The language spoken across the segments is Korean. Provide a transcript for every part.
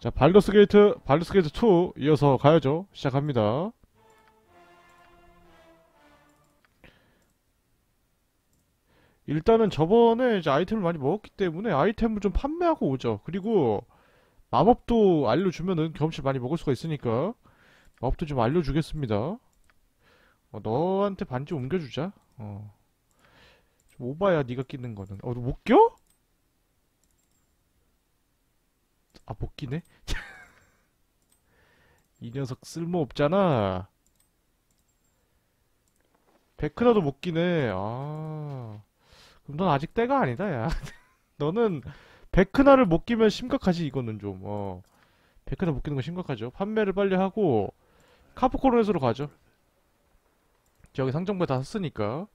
자, 발더스 게이트, 발더스 게이트 2 이어서 가야죠. 시작합니다. 일단은 저번에 이제 아이템을 많이 먹었기 때문에 아이템을 좀 판매하고 오죠. 그리고 마법도 알려주면은 경험치 많이 먹을 수가 있으니까 마법도 좀 알려주겠습니다. 어, 너한테 반지 옮겨주자. 어. 좀 오바야 네가 끼는 거는. 어, 너 못 껴? 아, 못 끼네? 이 녀석 쓸모없잖아. 베크나도 못 끼네. 아. 그럼 넌 아직 때가 아니다, 야. 너는 베크나를 못 끼면 심각하지, 이거는 좀. 어. 베크나 못 끼는 건 심각하죠. 판매를 빨리 하고, 카프코론에서로 가죠. 저기 상점부에 다 샀으니까.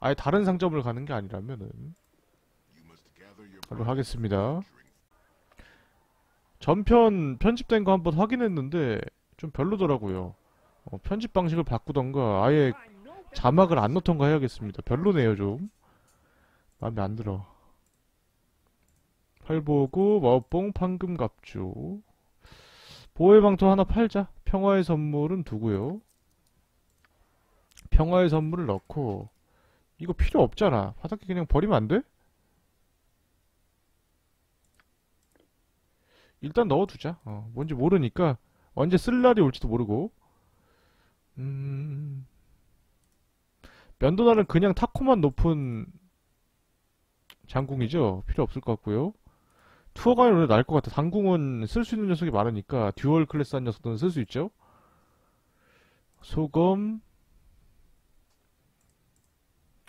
아예 다른 상점을 가는 게 아니라면은. 바로 하겠습니다. 전편 편집된 거 한번 확인했는데, 좀 별로더라고요. 어, 편집 방식을 바꾸던가, 아예 자막을 안 넣던가 해야겠습니다. 별로네요, 좀. 마음에 안 들어. 팔보구, 마법봉, 판금갑주. 보호의 방토 하나 팔자. 평화의 선물은 두고요. 평화의 선물을 넣고, 이거 필요 없잖아. 바닥에 그냥 버리면 안 돼? 일단 넣어두자. 어, 뭔지 모르니까, 언제 쓸 날이 올지도 모르고. 음, 면도날은 그냥 타코만 높은 장궁이죠. 필요 없을 것 같고요. 투어가는 원래 나을 것 같아. 단궁은 쓸 수 있는 녀석이 많으니까 dual class 한 녀석들은 쓸 수 있죠. 소검,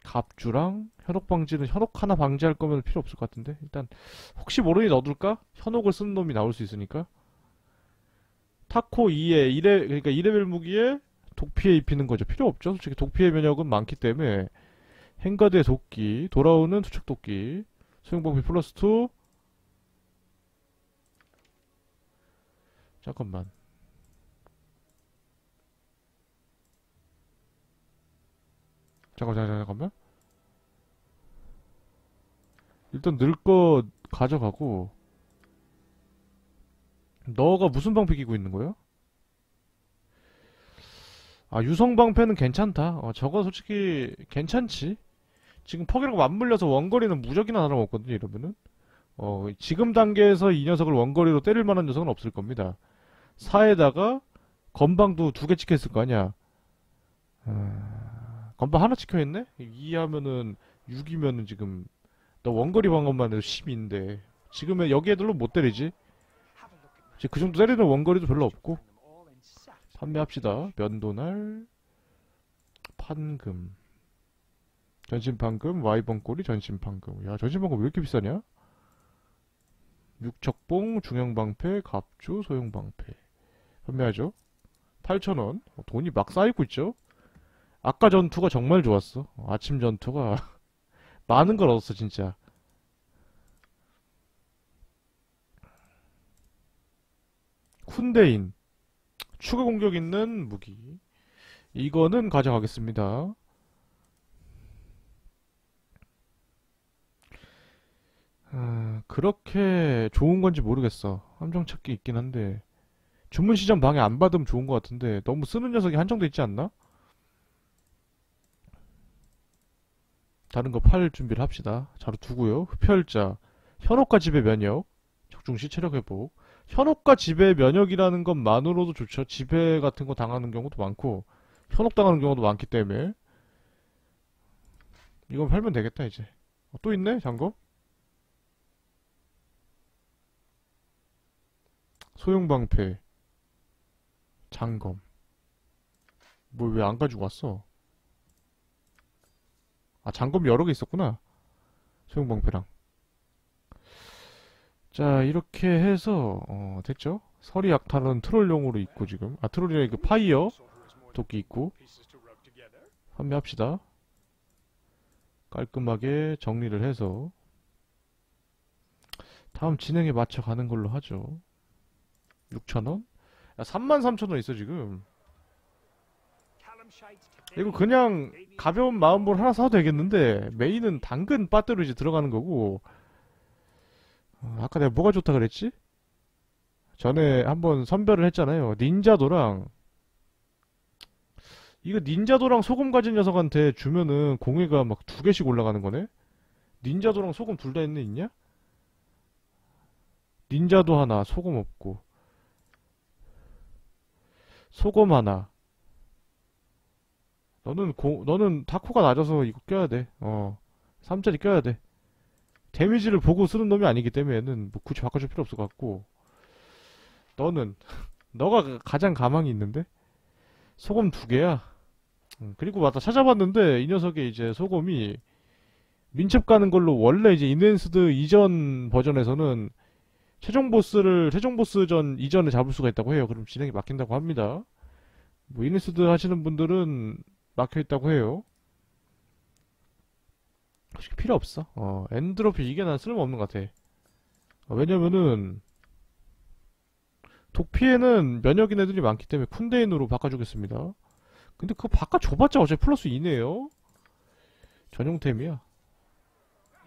갑주랑 현혹 방지는 현혹 하나 방지할 거면 필요 없을 것 같은데 일단 혹시 모르니 넣어둘까? 현혹을 쓰는 놈이 나올 수 있으니까 타코 2에 1레 그러니까 2레벨 무기에 독피에 입히는 거죠. 필요 없죠. 솔직히 독피의 면역은 많기 때문에 행가드의 도끼, 돌아오는 투척 도끼, 소형방패 플러스 2. 잠깐만. 잠깐, 잠깐, 잠깐만. 일단 늘 거 가져가고. 너가 무슨 방패 끼고 있는 거야? 아, 유성 방패는 괜찮다. 어, 저거 솔직히 괜찮지. 지금 퍽이랑 맞물려서 원거리는 무적이나 날아먹거든요, 이러면은. 어, 지금 단계에서 이 녀석을 원거리로 때릴 만한 녀석은 없을 겁니다. 4에다가 건방도 두 개 찍혀있을 거 아니야. 아, 건방 하나 찍혀있네? 2 하면은 6이면은 지금 너 원거리 방어만 해도 10인데 지금은 여기 애들로 못 때리지? 이제 그 정도 때리는 원거리도 별로 없고 판매합시다. 면도날 판금 전신판금 와이번꼬리 전신판금 야 전신판금 왜 이렇게 비싸냐? 육척봉 중형방패 갑주 소형방패 판매하죠. 8,000원 어, 돈이 막 쌓이고 있죠. 아까 전투가 정말 좋았어. 어, 아침 전투가 많은 걸 얻었어 진짜. 쿤데인 추가 공격 있는 무기. 이거는 가져가겠습니다. 아, 그렇게 좋은 건지 모르겠어. 함정 찾기 있긴 한데. 주문 시점 방해 안 받으면 좋은 것 같은데, 너무 쓰는 녀석이 한정돼 있지 않나? 다른 거 팔 준비를 합시다. 자로 두고요. 흡혈자, 현혹과 지배 면역, 적중시 체력 회복. 현혹과 지배 면역이라는 것만으로도 좋죠. 지배 같은 거 당하는 경우도 많고, 현혹 당하는 경우도 많기 때문에. 이건 팔면 되겠다, 이제. 어, 또 있네, 장검? 소형방패, 장검. 뭘 왜 안 가지고 왔어? 아, 장검 여러 개 있었구나. 소형방패랑. 자, 이렇게 해서, 어, 됐죠? 서리 약탈은 트롤용으로 있고, 지금. 아, 트롤이라 그 파이어 도끼 있고. 판매합시다. 깔끔하게 정리를 해서. 다음 진행에 맞춰 가는 걸로 하죠. 6,000원? 야, 33,000원 있어, 지금. 이거 그냥 가벼운 마음으로 하나 사도 되겠는데, 메인은 당근 빠뜨로 이제 들어가는 거고, 어, 아까 내가 뭐가 좋다 그랬지? 전에 한번 선별을 했잖아요. 닌자도랑 이거 닌자도랑 소금 가진 녀석한테 주면은 공회가 막 두 개씩 올라가는 거네? 닌자도랑 소금 둘 다 있네 있냐? 닌자도 하나, 소금 없고 소금 하나. 너는 고, 너는 타코가 낮아서 이거 껴야 돼. 어. 3짜리 껴야 돼. 데미지를 보고 쓰는 놈이 아니기 때문에는 뭐 굳이 바꿔줄 필요 없을 것 같고. 너는 너가 가- 가장 가망이 있는데 소금 두 개야. 음, 그리고 맞다 찾아봤는데 이 녀석의 이제 소금이 민첩 가는 걸로 원래 이제 인웬스드 이전 버전에서는 최종 보스를 최종 보스전 이전에 잡을 수가 있다고 해요. 그럼 진행이 막힌다고 합니다. 뭐 인웬스드 하시는 분들은 막혀 있다고 해요. 솔직히 필요 없어. 어, 엔드로피 이게 난 쓸모없는 것 같아. 어, 왜냐면은 독피에는 면역인 애들이 많기 때문에 쿤데인으로 바꿔주겠습니다. 근데 그거 바꿔줘봤자 어차피 플러스 2네요? 전용템이야.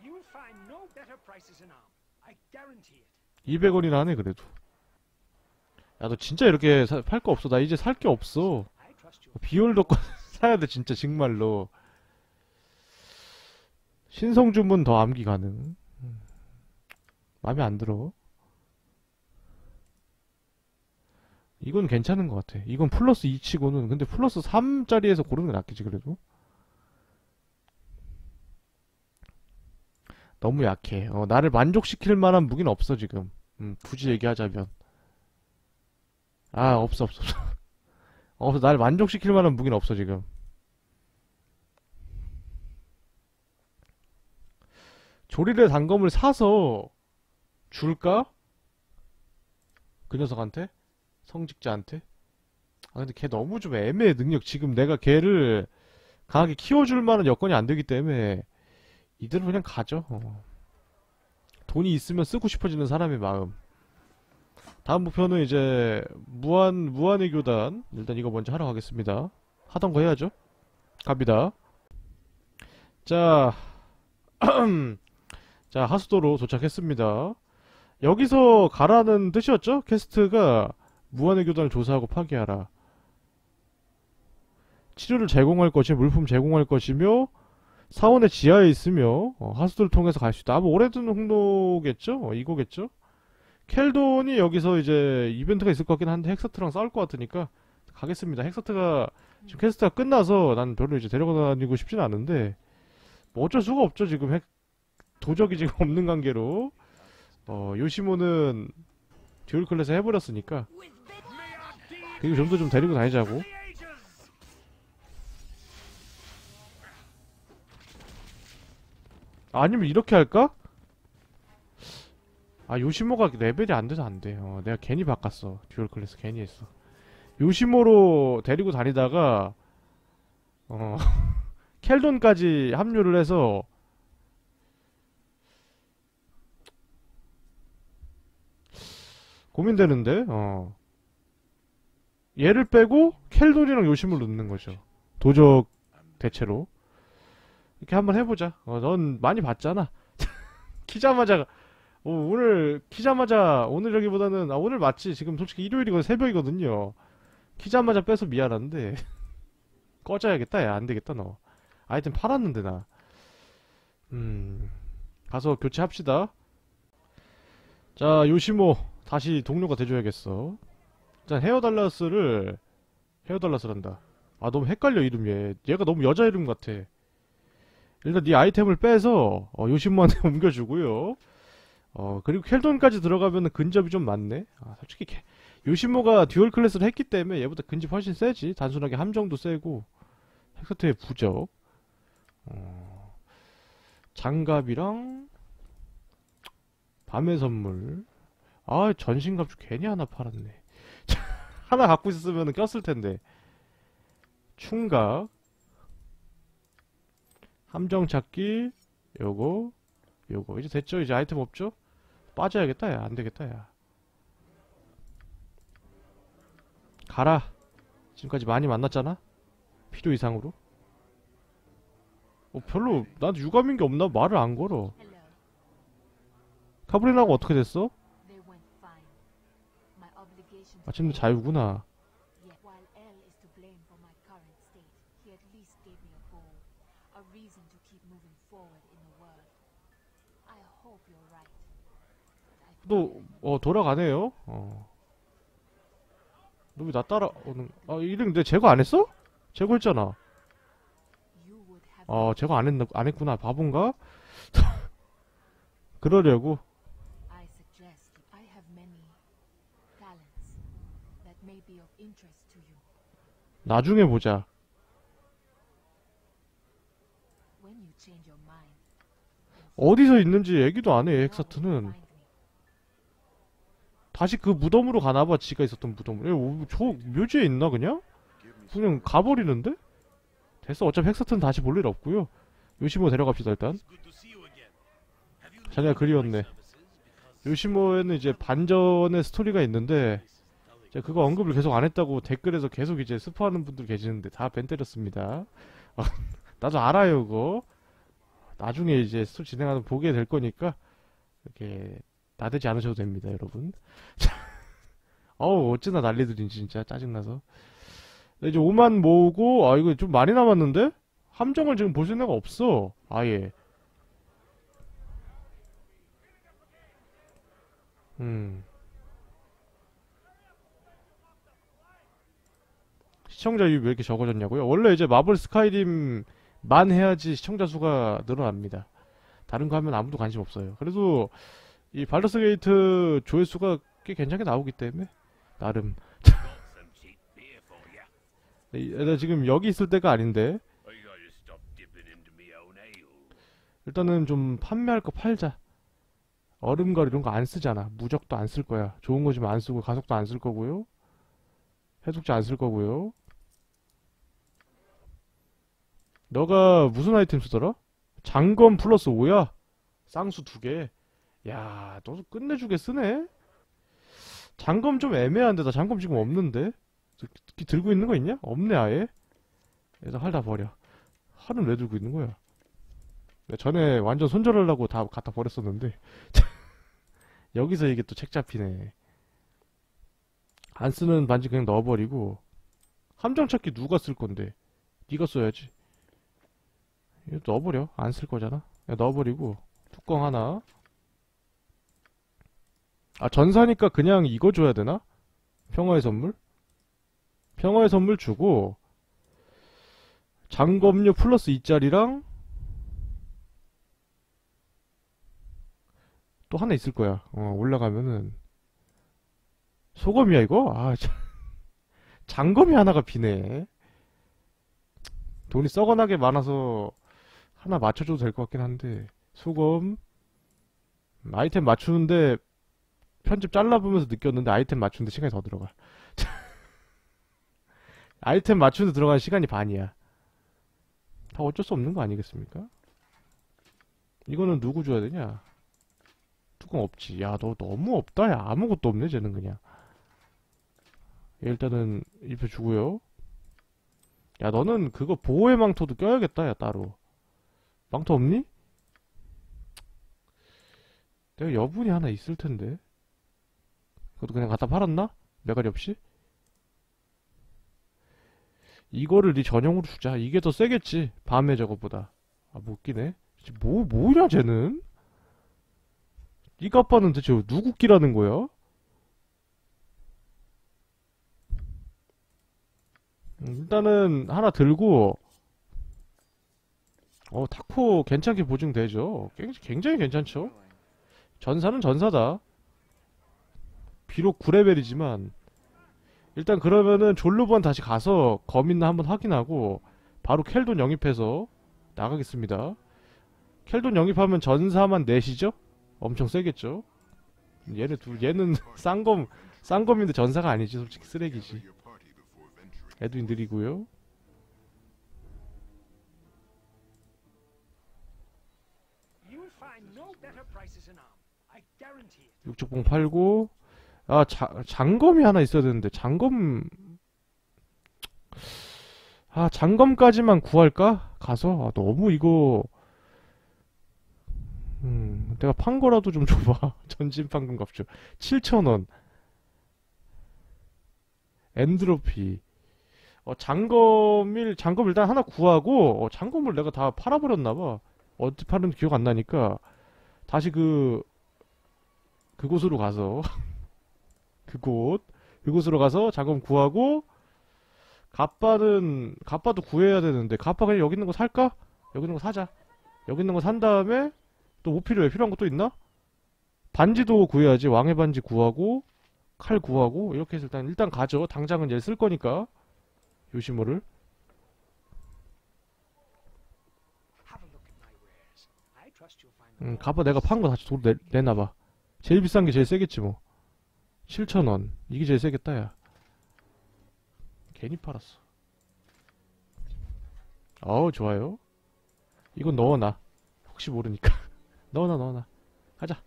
You'll find no better prices in Arm. I guarantee it. 200원이나 하네, 그래도. 야, 너 진짜 이렇게 팔 거 없어. 나 이제 살 게 없어. 비올도 거 사야 돼, 진짜, 정말로. 신성주문 더 암기 가능. 음. 마음에 안 들어. 이건 괜찮은 것 같아. 이건 플러스 2치고는, 근데 플러스 3짜리에서 고르는 게 낫겠지, 그래도. 너무 약해. 어, 나를 만족시킬 만한 무기는 없어, 지금. 음, 굳이 얘기하자면. 아, 없어, 없어, 없어. 없어, 나를 만족시킬 만한 무기는 없어, 지금. 조리대 단검을 사서 줄까? 그 녀석한테? 성직자한테? 아, 근데 걔 너무 좀 애매해, 능력. 지금 내가 걔를 강하게 키워줄 만한 여건이 안 되기 때문에 이대로 그냥 가죠. 어. 돈이 있으면 쓰고 싶어지는 사람의 마음. 다음 목표는 이제 무한 무한의 교단. 일단 이거 먼저 하러 가겠습니다. 하던 거 해야죠. 갑니다. 자, 자 하수도로 도착했습니다. 여기서 가라는 뜻이었죠? 캐스트가 무한의 교단을 조사하고 파괴하라. 치료를 제공할 것이 물품 제공할 것이며 사원의 지하에 있으며 어, 하수도를 통해서 갈 수 있다. 아마 오래된 홍도겠죠? 어, 이거겠죠? 켈돈이 여기서 이제 이벤트가 있을 것 같긴 한데 헥서트랑 싸울 것 같으니까 가겠습니다. 헥서트가 지금 quest가 끝나서 난 별로 이제 데려다니고 싶진 않은데 뭐 어쩔 수가 없죠. 지금 헥 도적이 지금 없는 관계로 어, 요시모는 dual class 해버렸으니까 그리고 좀 더 좀 데리고 다니자고. 아니면 이렇게 할까? 아 요시모가 레벨이 안 돼서 안 돼. 어, 내가 괜히 바꿨어. dual class 괜히 했어. 요시모로 데리고 다니다가 어 켈돈까지 합류를 해서 고민되는데. 어. 얘를 빼고 켈돈이랑 요시모를 넣는 거죠. 도적 대체로. 이렇게 한번 해보자. 어, 넌 많이 봤잖아. 키자마자 어, 오늘 키자마자 오늘여기보다는 아, 오늘 맞지. 지금 솔직히 일요일이거든 새벽이거든요. 키자마자 빼서 미안한데 꺼져야겠다. 야, 안 되겠다 너. 아이템 팔았는데 나. 음 가서 교체합시다. 자 요시모 다시 동료가 돼줘야겠어. 일단 헤어달라스를 헤어달라스란다. 아 너무 헷갈려 이름 얘. 얘가 너무 여자 이름 같아. 일단 네 아이템을 빼서 어, 요시모한테 옮겨주고요. 어 그리고 켈돈까지 들어가면 근접이 좀 많네. 아 솔직히 캐- 요시모가 dual class를 했기 때문에 얘보다 근접 훨씬 세지. 단순하게 함정도 세고 헥서트의 부적. 어, 장갑이랑 밤의 선물. 아 전신갑주 괜히 하나 팔았네. 하나 갖고 있었으면 꼈을 텐데. 충각. 함정 찾기. 요거 요거. 이제 됐죠? 이제 아이템 없죠? 빠져야겠다 야. 안되겠다 야. 가라. 지금까지 많이 만났잖아? 필요 이상으로. 어 별로 나한테 유감인 게 없나? 말을 안 걸어. 카브리나가 어떻게 됐어 마침내. 자유구나. 또, 어, 돌아가네요. 어. 너 왜 나 따라오는, 아, 이름 내 제거 안 했어? 제거했잖아. 어, 제거 안 했나, 안 했구나. 바본가? 그러려고. 나중에 보자. 어디서 있는지 얘기도 안 해, me? 다시 그 무덤으로 가나봐, 지가 있었던 무덤으로. 얘, 오, 저 묘지에 있나, 그냥? 그냥 가버리는데? 됐어, 어차피 엑사트는 다시 볼 일 없고요. 요시모 데려갑시다, 일단. 자네가 그리웠네. 요시모에는 이제 반전의 스토리가 있는데, 이제 그거 언급을 계속 안 했다고 댓글에서 계속 이제 스포하는 분들 계시는데, 다 벤 때렸습니다. 어, 나도 알아요, 그거. 나중에 이제 스토리 진행하면 보게 될 거니까, 이렇게, 나대지 않으셔도 됩니다, 여러분. 어우, 어찌나 난리들인지, 진짜, 짜증나서. 네, 이제 5만 모으고, 아, 이거 좀 많이 남았는데? 함정을 지금 볼 수 있는 애가 없어. 아예. 음. 시청자 유입 왜 이렇게 적어졌냐고요? 원래 이제 마블 스카이림만 해야지 시청자 수가 늘어납니다. 다른 거 하면 아무도 관심 없어요. 그래도 이 발더스 게이트 조회수가 꽤 괜찮게 나오기 때문에 나름 나 지금 여기 있을 때가 아닌데. 일단은 좀 판매할 거 팔자. 얼음걸 이런 거 안 쓰잖아. 무적도 안 쓸 거야. 좋은 거지만 안 쓰고 가속도 안 쓸 거고요. 해독제 안 쓸 거고요. 너가 무슨 아이템 쓰더라? 장검 플러스 5야? 쌍수 두 개. 야, 너도 끝내주게 쓰네? 장검 좀 애매한데, 나 장검 지금 없는데? 저- 들고 있는 거 있냐? 없네, 아예. 그래서 활 다 버려. 활은 왜 들고 있는 거야? 네, 전에 완전 손절하려고 다 갖다 버렸었는데 여기서 이게 또 책 잡히네 안 쓰는 반지 그냥 넣어버리고 함정 찾기 누가 쓸 건데 네가 써야지 이거 넣어버려 안 쓸 거잖아 넣어버리고 뚜껑 하나 아 전사니까 그냥 이거 줘야 되나? 평화의 선물? 평화의 선물 주고 장검류 플러스 2짜리랑 또 하나 있을 거야. 어, 올라가면은 소검이야 이거? 아, 참. 장검이 하나가 비네. 돈이 썩어나게 많아서 하나 맞춰줘도 될 것 같긴 한데 소검 음, 아이템 맞추는데 편집 잘라보면서 느꼈는데 아이템 맞추는데 시간이 더 들어가. 아이템 맞추는데 들어가는 시간이 반이야. 다 어쩔 수 없는 거 아니겠습니까? 이거는 누구 줘야 되냐? 뚜껑 없지. 야, 너 너무 없다. 야, 아무것도 없네, 쟤는 그냥. 얘 일단은 입혀 주고요. 야, 너는 그거 보호의 망토도 껴야겠다, 야, 따로. 망토 없니? 내가 여분이 하나 있을 텐데. 그것도 그냥 갖다 팔았나? 메가리 없이? 이거를 네 전용으로 주자. 이게 더 세겠지. 밤에 저거보다. 아, 못 끼네. 뭐, 뭐냐, 쟤는? 이 까빠는 대체 누구 끼라는 거야? 음, 일단은 하나 들고 어 타코 괜찮게 보증되죠. 굉- 굉장히 괜찮죠. 전사는 전사다. 비록 9레벨이지만 일단 그러면은 졸루번 다시 가서 검 있나 한번 확인하고 바로 켈돈 영입해서 나가겠습니다. 켈돈 영입하면 전사만 넷이죠? 엄청 세겠죠? 얘네 둘, 얘는 쌍검, 쌍검인데 전사가 아니지, 솔직히 쓰레기지. 애도 느리고요. 육족봉 팔고, 아, 자, 장검이 하나 있어야 되는데, 장검, 아, 장검까지만 구할까? 가서? 아, 너무 이거, 음, 내가 판 거라도 좀 줘봐. 전진 판금 값 좀. 7,000원. 엔드로피. 어, 장검일, 장검 일단 하나 구하고, 어, 장검을 내가 다 팔아버렸나봐. 어디 팔은지 기억 안 나니까, 다시 그, 그곳으로 가서, 그곳, 그곳으로 가서 장검 구하고, 갑바는, 갑바도 구해야 되는데, 갑바 그냥 여기 있는 거 살까? 여기 있는 거 사자. 여기 있는 거 산 다음에, 또 뭐 필요해? 필요한 거또 있나? 반지도 구해야지. 왕의 반지 구하고, 칼 구하고, 이렇게 해서 일단, 일단 가죠. 당장은 얘 쓸 거니까. 요시모를. Find 음, 갑바 내가 판 거 다시 돈 내, 내놔봐. 제일 비싼 게 제일 세겠지 뭐. 7,000원. 이게 제일 세겠다, 야. 괜히 팔았어. 어우, 좋아요. 이건 넣어놔. 혹시 모르니까. 넣어놔, 넣어놔. 가자.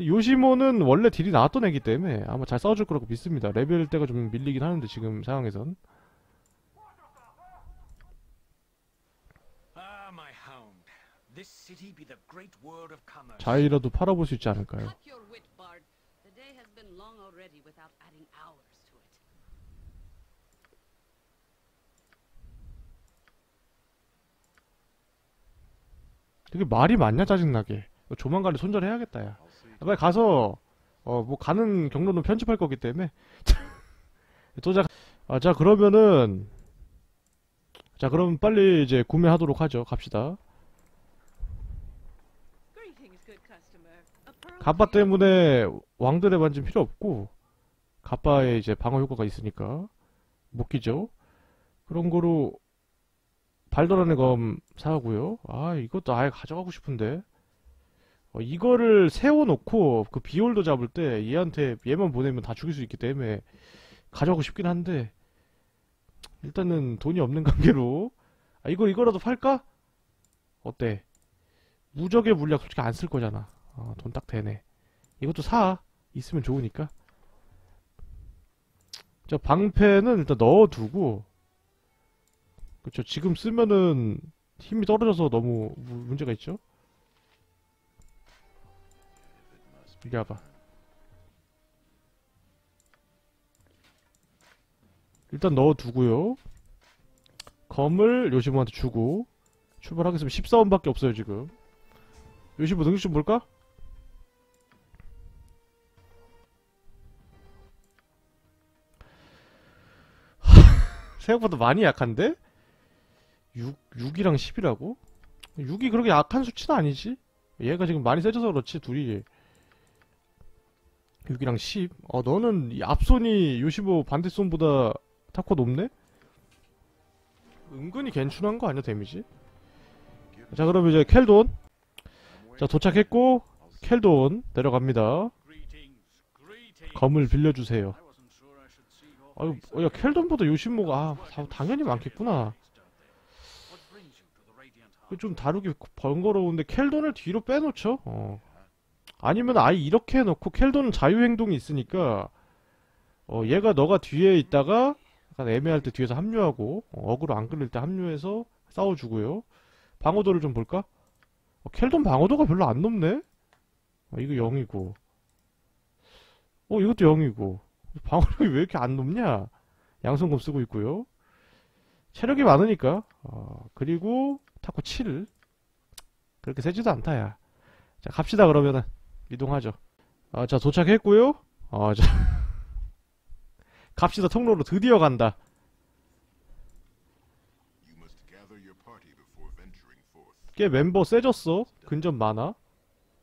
요시모는 원래 딜이 나왔던 애기 때문에 아마 잘 싸워줄 거라고 믿습니다. 레벨 때가 좀 밀리긴 하는데, 지금 상황에선. 자이라도 팔아볼 수 있지 않을까요? Cut your wit, Bard. The day has been long already without adding hours to it. 되게 말이 많냐 짜증나게 조만간에 손절해야겠다 야 빨리 가서 어 뭐 가는 경로는 편집할 거기 때문에 도자 아, 자 그러면은 자 그럼 빨리 이제 구매하도록 하죠 갑시다 갑바 때문에 왕들의 반지는 필요 없고 갑바에 이제 방어 효과가 있으니까 못 끼죠. 그런 거로 발도란의 검 사고요. 아 이것도 아예 가져가고 싶은데. 어, 이거를 세워놓고 그 비올도 잡을 때 얘한테 얘만 보내면 다 죽일 수 있기 때문에 가져가고 싶긴 한데 일단은 돈이 없는 관계로. 아 이걸 이거라도 팔까? 어때? 무적의 물약 솔직히 안 쓸 거잖아 어, 돈딱 되네. 이것도 사. 있으면 좋으니까. 저 방패는 일단 넣어두고. 그쵸. 지금 쓰면은 힘이 떨어져서 너무 무- 문제가 있죠? 이리 와봐. 일단 넣어두고요. 검을 요시모한테 주고 출발하겠습니다. 14원밖에 없어요 지금. 요시모 능력 좀 볼까? 생각보다 많이 약한데? 6, 6이랑 10이라고? 6이 그렇게 약한 수치는 아니지? 얘가 지금 많이 세져서 그렇지, 둘이. 6이랑 10. 어, 너는 이 앞손이 요시보 반대손보다 타코 높네? 은근히 괜찮은 거 아니야, 데미지? 자, 그럼 이제 켈돈. 자, 도착했고, 켈돈 내려갑니다. 검을 빌려주세요. 아유, 어, 야, 켈돈보다 요시모가, 아, 다- 당연히 많겠구나. 그좀 다루기 번거로운데, 켈돈을 뒤로 빼놓죠? 어. 아니면 아예 이렇게 해놓고, 켈돈은 자유행동이 있으니까, 어, 얘가 너가 뒤에 있다가, 약간 애매할 때 뒤에서 합류하고, 어, 어그로 안 끌릴 때 합류해서 싸워주고요. 방어도를 좀 볼까? 어, 켈돈 방어도가 별로 안 높네? 어, 이거 0이고. 어, 이것도 0이고. 방어력이 왜 이렇게 안 높냐? 양손검 쓰고 있고요. 체력이 많으니까. 어, 그리고 타코 7. 그렇게 세지도 않다, 야. 자, 갑시다, 그러면은. 이동하죠. 아, 자, 도착했고요. 어, 자. 갑시다, 통로로 드디어 간다. 걔 멤버 세졌어. 근접 많아.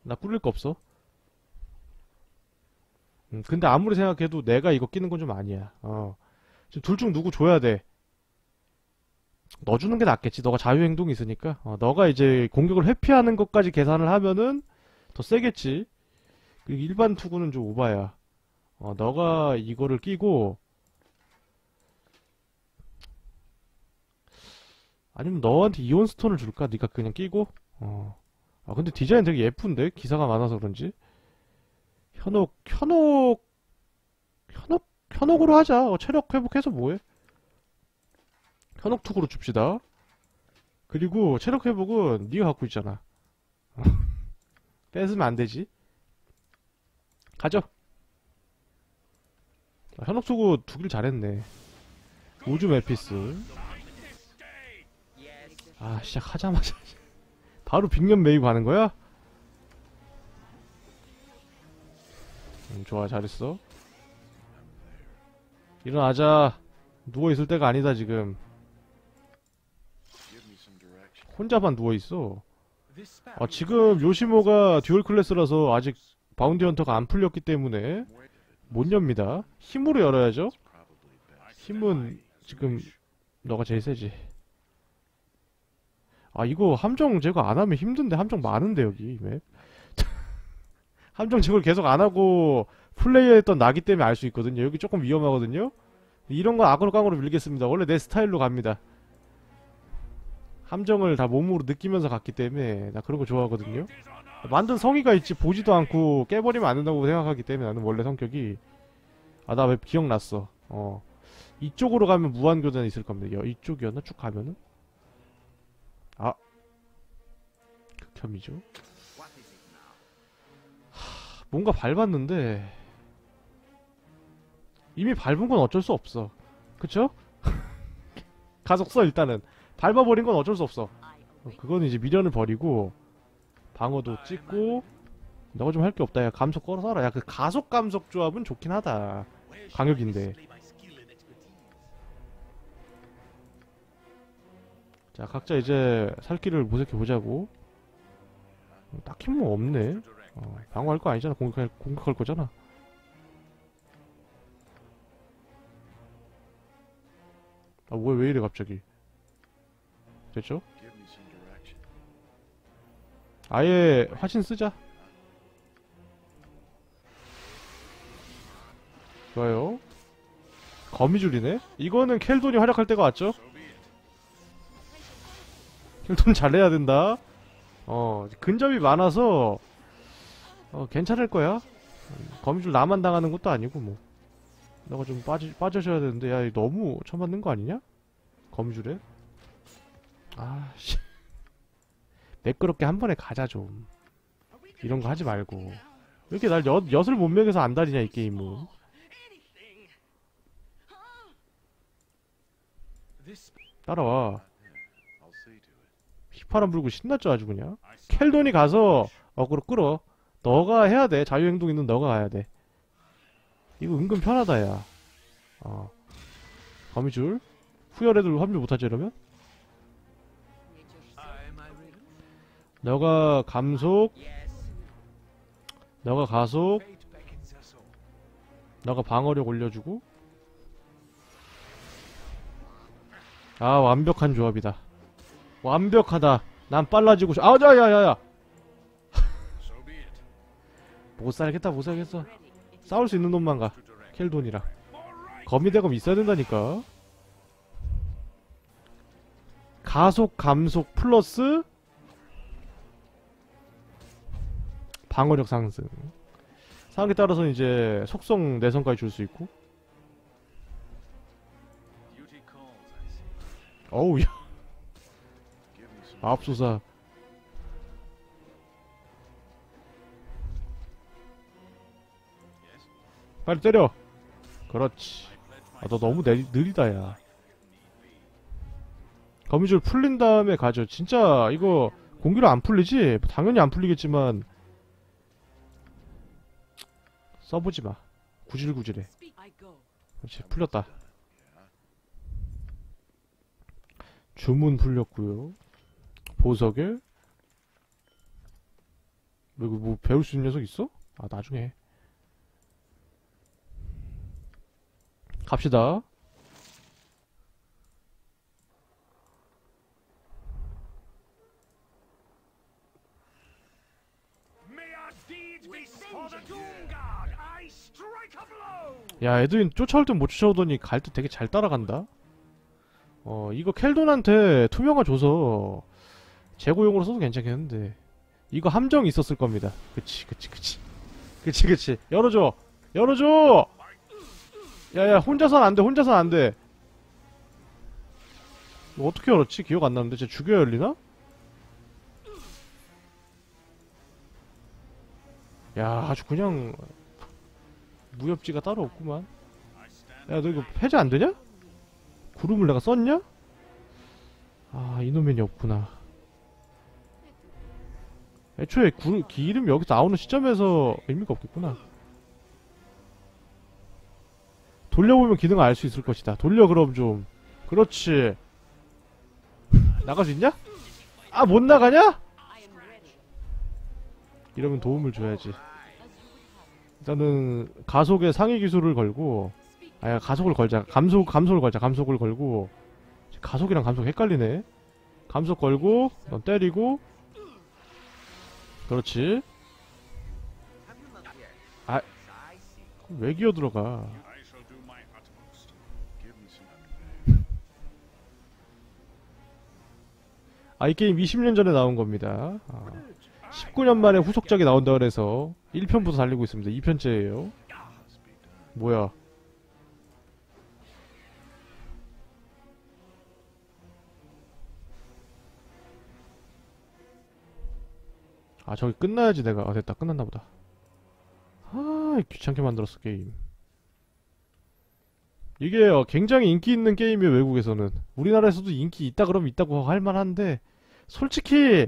나 꿀릴 거 없어. 음, 근데 아무리 생각해도 내가 이거 끼는 건 좀 아니야. 어. 둘 중 누구 줘야 돼? 너 주는 게 낫겠지. 너가 자유행동이 있으니까. 어, 너가 이제 공격을 회피하는 것까지 계산을 하면은 더 세겠지. 그리고 일반 투구는 좀 오바야. 어, 너가 이거를 끼고 아니면 너한테 이온 스톤을 줄까? 네가 그냥 끼고? 어. 아 근데 디자인 되게 예쁜데? 기사가 많아서 그런지. 현혹, 현혹, 현혹, 현혹으로 하자. 어, 체력 회복해서 뭐해? 현혹 투구로 줍시다. 그리고 체력 회복은 네가 갖고 있잖아. 뺏으면 안 되지. 가죠. 아, 현혹소구 두길 잘했네. 우주 메피스. 아, 시작하자마자. 바로 빅년 메이브 하는 거야? 음, 좋아, 잘했어. 일어나자. 누워있을 때가 아니다, 지금. 혼자만 누워있어. 아, 지금 요시모가 dual class라서 아직 bounty hunter가 안 풀렸기 때문에 못 엽니다. 힘으로 열어야죠. 힘은 지금 너가 제일 세지. 아 이거 함정 제거 안 하면 힘든데 함정 많은데 여기 이 map. 함정 제거를 계속 안 하고 플레이했던 나기 때문에 알 수 있거든요. 여기 조금 위험하거든요. 이런 건 악으로 깡으로 밀겠습니다. 원래 내 스타일로 갑니다. 함정을 다 몸으로 느끼면서 갔기 때문에 나 그런 거 좋아하거든요. 만든 성의가 있지 보지도 않고 깨버리면 안 된다고 생각하기 때문에 나는 원래 성격이 아 나 왜 기억났어. 어 이쪽으로 가면 무한교단이 있을 겁니다. 여, 이쪽이었나? 쭉 가면은? 아. 극혐이죠. 하, 뭔가 밟았는데, 이미 밟은 건 어쩔 수 없어. 그쵸? 가속 써, 일단은. 밟아버린 건 어쩔 수 없어. 어, 그거는 이제 미련을 버리고, 방어도 찍고, 너가 좀 할 게 없다. 야, 감속 걸어 살아. 야, 그 가속 감속 조합은 좋긴 하다. 강력인데. 자, 각자 이제 살 길을 모색해 보자고. 음, 딱히 뭐 없네. 어, 방어할 거 아니잖아. 공격할, 공격할 거잖아. 아, 뭐야, 왜 이래, 갑자기. 됐죠? 아예 화신 쓰자. 좋아요. 거미줄이네? 이거는 켈돈이 활약할 때가 왔죠? 켈돈 잘해야 된다. 어, 근접이 많아서, 어, 괜찮을 거야. 음, 거미줄 나만 당하는 것도 아니고, 뭐. 너가 좀 빠지, 빠져셔야 되는데, 야, 너무 처맞는 거 아니냐? 거미줄에? 아, 씨. 매끄럽게 한 번에 가자, 좀. 이런 거 하지 말고. 왜 이렇게 날 엿, 엿을 못 먹여서 안 다리냐, 이 게임은. 따라와. 휘파람 불고 신났죠, 아주 그냥. 켈돈이 가서 어그로 끌어. 너가 해야 돼. 자유행동 있는 너가 가야 돼. 이거 은근 편하다, 야. 어. 거미줄. 후열애들 합류 못하지, 이러면? 너가 감속. 너가 가속. 너가 방어력 올려주고. 아, 완벽한 조합이다. 완벽하다. 난 빨라지고 싶... 아, 야, 야, 야, 야. 못 살겠다, 못 살겠어. 싸울 수 있는 놈만 가. 켈돈이랑. 거미대검 있어야 된다니까. 가속, 감속, 플러스 방어력 상승. 상황에 따라서 이제 속성 내성까지 줄 수 있고. 어우, 야, 마법소사. 빨리 때려. 그렇지. 아, 너 너무 내, 느리다, 야. 거미줄 풀린 다음에 가죠. 진짜, 이거, 공기로 안 풀리지? 당연히 안 풀리겠지만, 써보지 마. 구질구질해. 그렇지, 풀렸다. 주문 풀렸고요 보석에, 뭐, 이거 뭐, 배울 수 있는 녀석 있어? 아, 나중에. 갑시다. 야, 에드윈 쫓아올 땐 못 쫓아오더니 갈 때 되게 잘 따라간다. 어, 이거 켈돈한테 투명화 줘서 재고용으로 써도 괜찮겠는데. 이거 함정이 있었을 겁니다. 그치, 그치, 그치. 그치, 그치. 열어줘! 열어줘! 야, 야, 혼자선 안 돼, 혼자선 안 돼. 이거 어떻게 열었지? 기억 안 나는데. 쟤 죽여야 열리나? 야, 아주 그냥 무협지가 따로 없구만. 야 너 이거 해제 안 되냐? 구름을 내가 썼냐? 아 이노맨이 없구나 애초에 구, 기름 여기 나오는 시점에서 의미가 없겠구나 돌려보면 기능을 알 수 있을 것이다. 돌려 그럼 좀. 그렇지. 나갈 수 있냐? 아 못 나가냐? 이러면 도움을 줘야지. 일단은 가속에 상위 기술을 걸고 아야 가속을 걸자. 감속 감속을 걸자. 감속을 걸고. 가속이랑 감속 헷갈리네. 감속 걸고 넌 때리고. 그렇지. 아 왜 기어 들어가 아 이 게임 20년 전에 나온 겁니다. 아, 19년 만에 후속작이 나온다 그래서 1편부터 달리고 있습니다. 2편째예요. 뭐야? 아 저기 끝나야지 내가. 아 됐다. 끝났나 보다. 아 귀찮게 만들었어 게임. 이게 어, 굉장히 인기 있는 게임이에요 외국에서는. 우리나라에서도 인기 있다 그러면 있다고 할 만한데 솔직히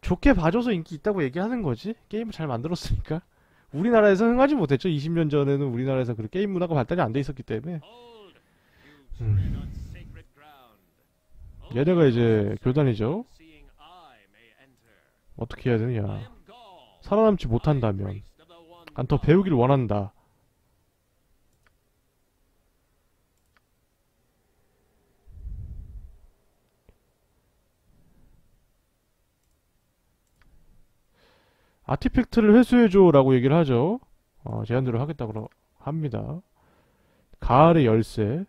좋게 봐줘서 인기 있다고 얘기하는 거지 게임을 잘 만들었으니까 우리나라에서 흥하지 못했죠 20년 전에는 우리나라에서 그 게임 문화가 발달이 안 돼 있었기 때문에 ground. 얘네가 이제 교단이죠. 어떻게 해야 되느냐. 살아남지 못한다면 priest of the one 난더 God. 배우길 원한다 artifact를 회수해줘라고 얘기를 하죠. 어, 제안대로 하겠다고 합니다. 가을의 열쇠.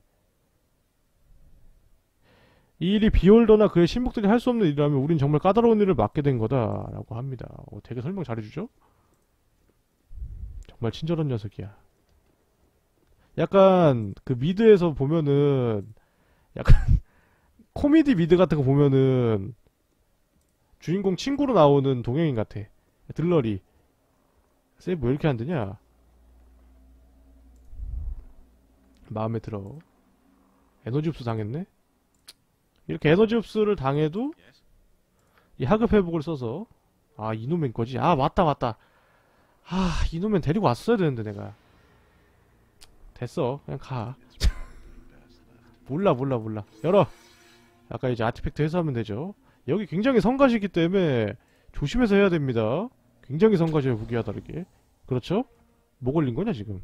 이 일이 비올더나 그의 신복들이 할 수 없는 일이라면 우린 정말 까다로운 일을 맡게 된 거다라고 합니다. 어, 되게 설명 잘해주죠? 정말 친절한 녀석이야. 약간 그 미드에서 보면은 약간 코미디 미드 같은 거 보면은 주인공 친구로 나오는 동행인 같아. 들러리. 세이브 왜 이렇게 안 되냐? 마음에 들어. 에너지 흡수 당했네? 이렇게 에너지 흡수를 당해도 이 하급 회복을 써서 아 이놈의 거지? 아 맞다 맞다 아 이놈의 데리고 왔어야 되는데 내가 됐어 그냥 가 몰라 몰라 몰라 열어 아까 이제 아티팩트 회수하면 되죠 여기 굉장히 성가시기 때문에 조심해서 해야 됩니다 굉장히 성가셔요 무기와 다르게 그렇죠? 뭐 걸린 거냐 지금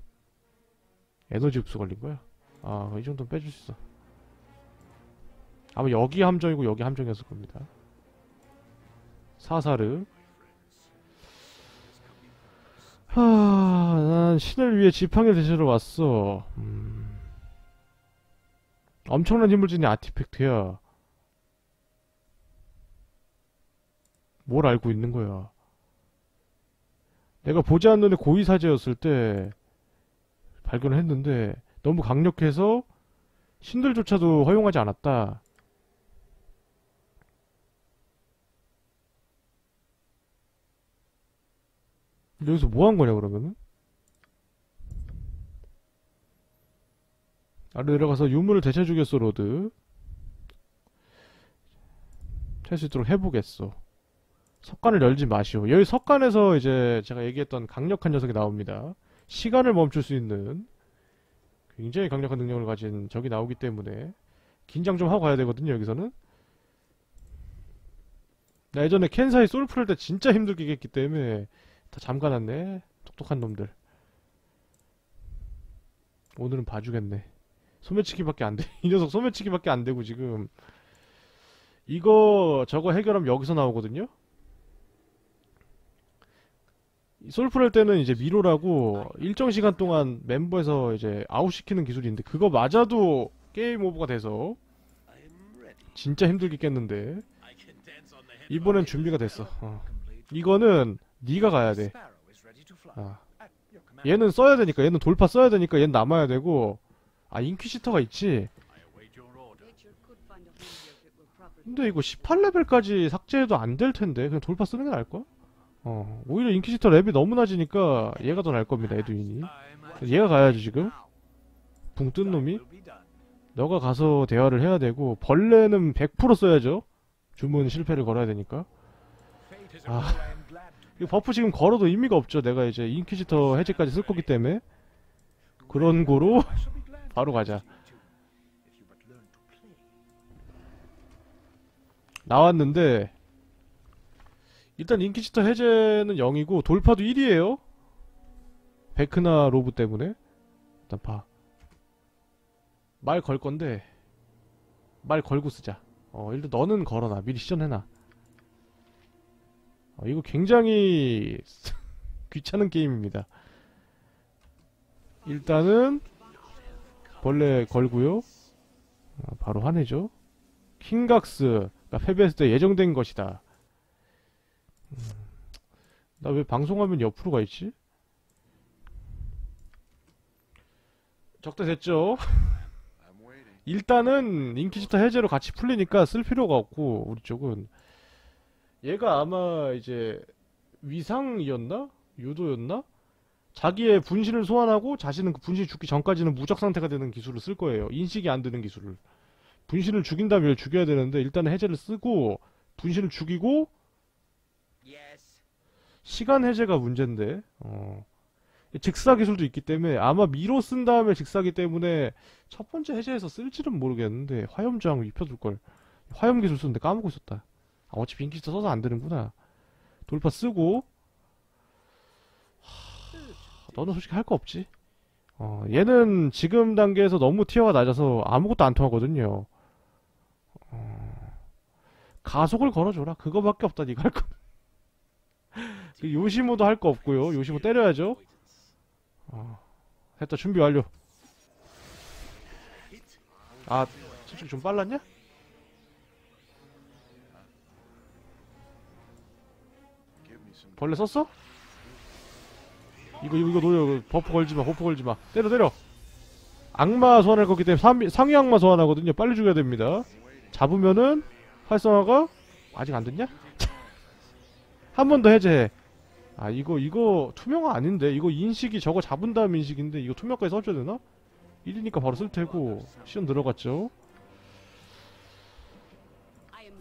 에너지 흡수 걸린 거야 아 이 정도는 빼줄 수 있어 아마 여기 함정이고 여기 함정이었을 겁니다 사사르 하, 난 신을 위해 지팡이를 대신하러 왔어. 음. 엄청난 힘을 지닌 아티팩트야. 뭘 알고 있는 거야? 내가 보지 않는 눈의 고위사제였을 때 발견을 했는데 너무 강력해서 신들조차도 허용하지 않았다. 여기서 뭐 한 거냐 그러면은? 아래 내려가서 유물을 되찾주겠어 로드 할 수 있도록 해보겠어 석관을 열지 마시오 여기 석관에서 이제 제가 얘기했던 강력한 녀석이 나옵니다 시간을 멈출 수 있는 굉장히 강력한 능력을 가진 적이 나오기 때문에 긴장 좀 하고 가야 되거든요 여기서는 나 예전에 켄사이 솔플을 때 진짜 힘들게 했기 때문에 다 잠가놨네. 똑똑한 놈들. 오늘은 봐주겠네. 소매치기밖에 안 돼. 이 녀석 소매치기밖에 안 되고 지금 이거 저거 해결하면 여기서 나오거든요. 이 솔플 할 때는 이제 미로라고 일정 시간 동안 멤버에서 이제 아웃시키는 기술인데 그거 맞아도 게임 오버가 돼서 진짜 힘들게 깼는데 이번엔 준비가 됐어. 어. 이거는 네가 가야 돼. 아. 얘는 써야 되니까 얘는 돌파 써야 되니까 얘는 남아야 되고 아 인퀴시터가 있지. 근데 이거 18레벨까지 삭제해도 안 될 텐데 그냥 돌파 쓰는 게 나을 걸? 어 오히려 인퀴시터 랩이 너무 낮으니까 얘가 더 나을 겁니다 에두인이. 얘가 가야지 지금. 궁뜬 놈이. 너가 가서 대화를 해야 되고 벌레는 100% 써야죠. 주문 실패를 걸어야 되니까. To 이 buff 지금 걸어도 의미가 없죠. 내가 이제 inquisitor 해제까지 쓸 거기 때문에 그런 거로 바로 가자. 나왔는데 일단 inquisitor 해제는 0이고 돌파도 1이에요. 베크나 로브 때문에 일단 봐. 말 걸 건데 말 걸고 쓰자. 어 일단 너는 걸어놔. 미리 시전해놔. 어, 이거 굉장히 귀찮은 게임입니다. 일단은 벌레 걸고요. 어, 바로 화내죠. 킹각스 가 패배했을 때 예정된 것이다. 나왜 방송화면 옆으로 가 있지? 적대 됐죠? I'm waiting. 일단은 인퀴지터 해제로 같이 풀리니까 쓸 필요가 없고 우리 쪽은 얘가 아마 이제 위상이었나? 유도였나? 자기의 분신을 소환하고 자신은 그 분신이 죽기 전까지는 무적 상태가 되는 기술을 쓸 거예요. 인식이 안 되는 기술을. 분신을 죽인 다음에 얘를 죽여야 되는데 일단은 해제를 쓰고 분신을 죽이고 시간 해제가 문제인데 어. 직사 기술도 있기 때문에 아마 미로 쓴 다음에 직사기 때문에 첫 번째 해제에서 쓸지는 모르겠는데 화염저항 입혀둘 걸. 화염 기술 쓰는데 까먹고 있었다. 아, 어차피 인기스터 써서 안 되는구나. 돌파 쓰고. 하, 너는 솔직히 할 거 없지? 어, 얘는 지금 단계에서 너무 티어가 낮아서 아무것도 안 통하거든요. 어, 가속을 걸어줘라. 그거밖에 없다 니가 할 거. 그 요시모도 할 거 없고요. 요시모 때려야죠. 어, 됐다. 준비 완료. 아 솔직히 좀 빨랐냐? 벌레 썼어? 이거 이거 이거 노려 buff 걸지마 buff 걸지마. 때려 때려. 악마 소환할 거기 때문에 상, 상위 악마 소환하거든요. 빨리 죽여야 됩니다. 잡으면은 활성화가 아직 안 됐냐? 한 번 더 해제해 아 이거 이거 투명화 아닌데 이거 인식이 저거 잡은 다음 인식인데 이거 투명까지 써줘야 되나? 1이니까 바로 쓸 테고 시험 들어갔죠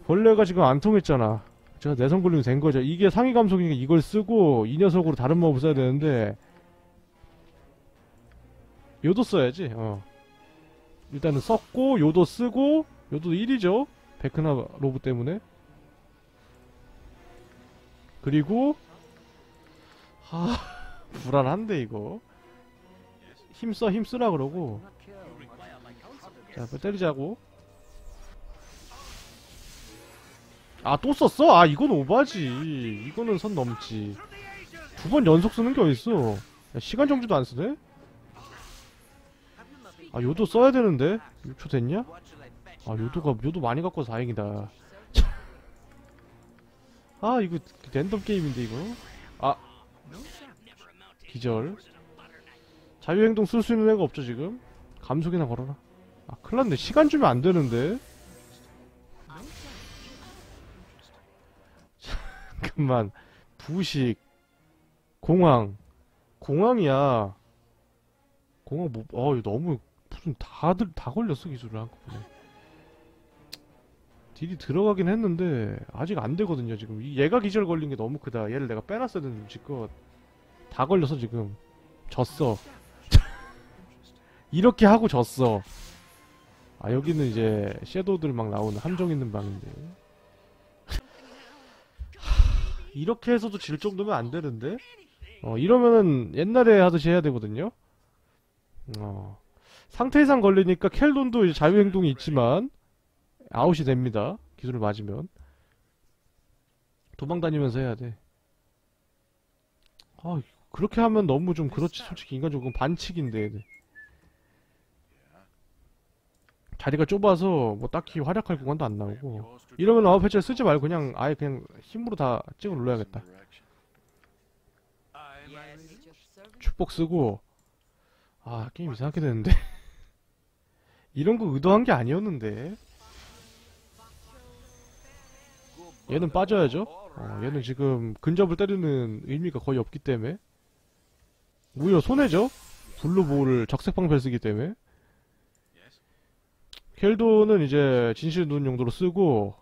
벌레가 지금 안 통했잖아. 제가 내성 굴림이 된 거죠. 이게 상위 감속이니까 이걸 쓰고 이 녀석으로 다른 몹을 써야 되는데 요도 써야지. 어. 일단은 썼고 요도 쓰고 요도 1이죠. 베크나 로브 때문에. 그리고 하 불안한데 이거. 힘써 힘쓰라 그러고. 자, 때리자고. 아, 또 썼어? 아, 이건 오바지. 이거는 선 넘지. 두 번 연속 쓰는 게 어딨어. 야, 시간 정지도 안 쓰네? 아, 요도 써야 되는데? 6초 됐냐? 아, 요도가, 요도 많이 갖고 서 다행이다. 아, 이거 랜덤 게임인데, 이거? 아. 기절. 자유행동 쓸 수 있는 애가 없죠, 지금? 감속이나 걸어라. 아, 큰일 났네. 시간 주면 안 되는데? 잠깐만 부식 공황 공황이야 공황 뭐 어, 너무 무슨 다들 다 걸렸어 기술을 한꺼번에 딜이 들어가긴 했는데 아직 안 되거든요 지금. 이 얘가 기절 걸린 게 너무 크다. 얘를 내가 빼놨어야 되는데 지껏 다 걸려서 지금 졌어. 이렇게 하고 졌어. 아 여기는 이제 섀도우들 막 나오는 함정 있는 방인데. 이렇게 해서도 질 정도면 안 되는데? 어, 이러면은 옛날에 하듯이 해야 되거든요? 어, 상태 이상 걸리니까 켈돈도 자유행동이 있지만, 아웃이 됩니다. 기술을 맞으면. 도망 다니면서 해야 돼. 아, 그렇게 하면 너무 좀 그렇지. 솔직히 인간적으로 반칙인데. 자리가 좁아서 뭐 딱히 활약할 공간도 안 나오고. 이러면 아웃 패치를 쓰지 말고 그냥 아예 그냥 힘으로 다 찍어 눌러야겠다. 축복 쓰고 아 게임 이상하게 되는데 이런 거 의도한 게 아니었는데 얘는 빠져야죠 어, 얘는 지금 근접을 때리는 의미가 거의 없기 때문에 오히려 손해죠 블루 볼을 적색 방패 쓰기 때문에 켈도는 이제 진실 눈 용도로 쓰고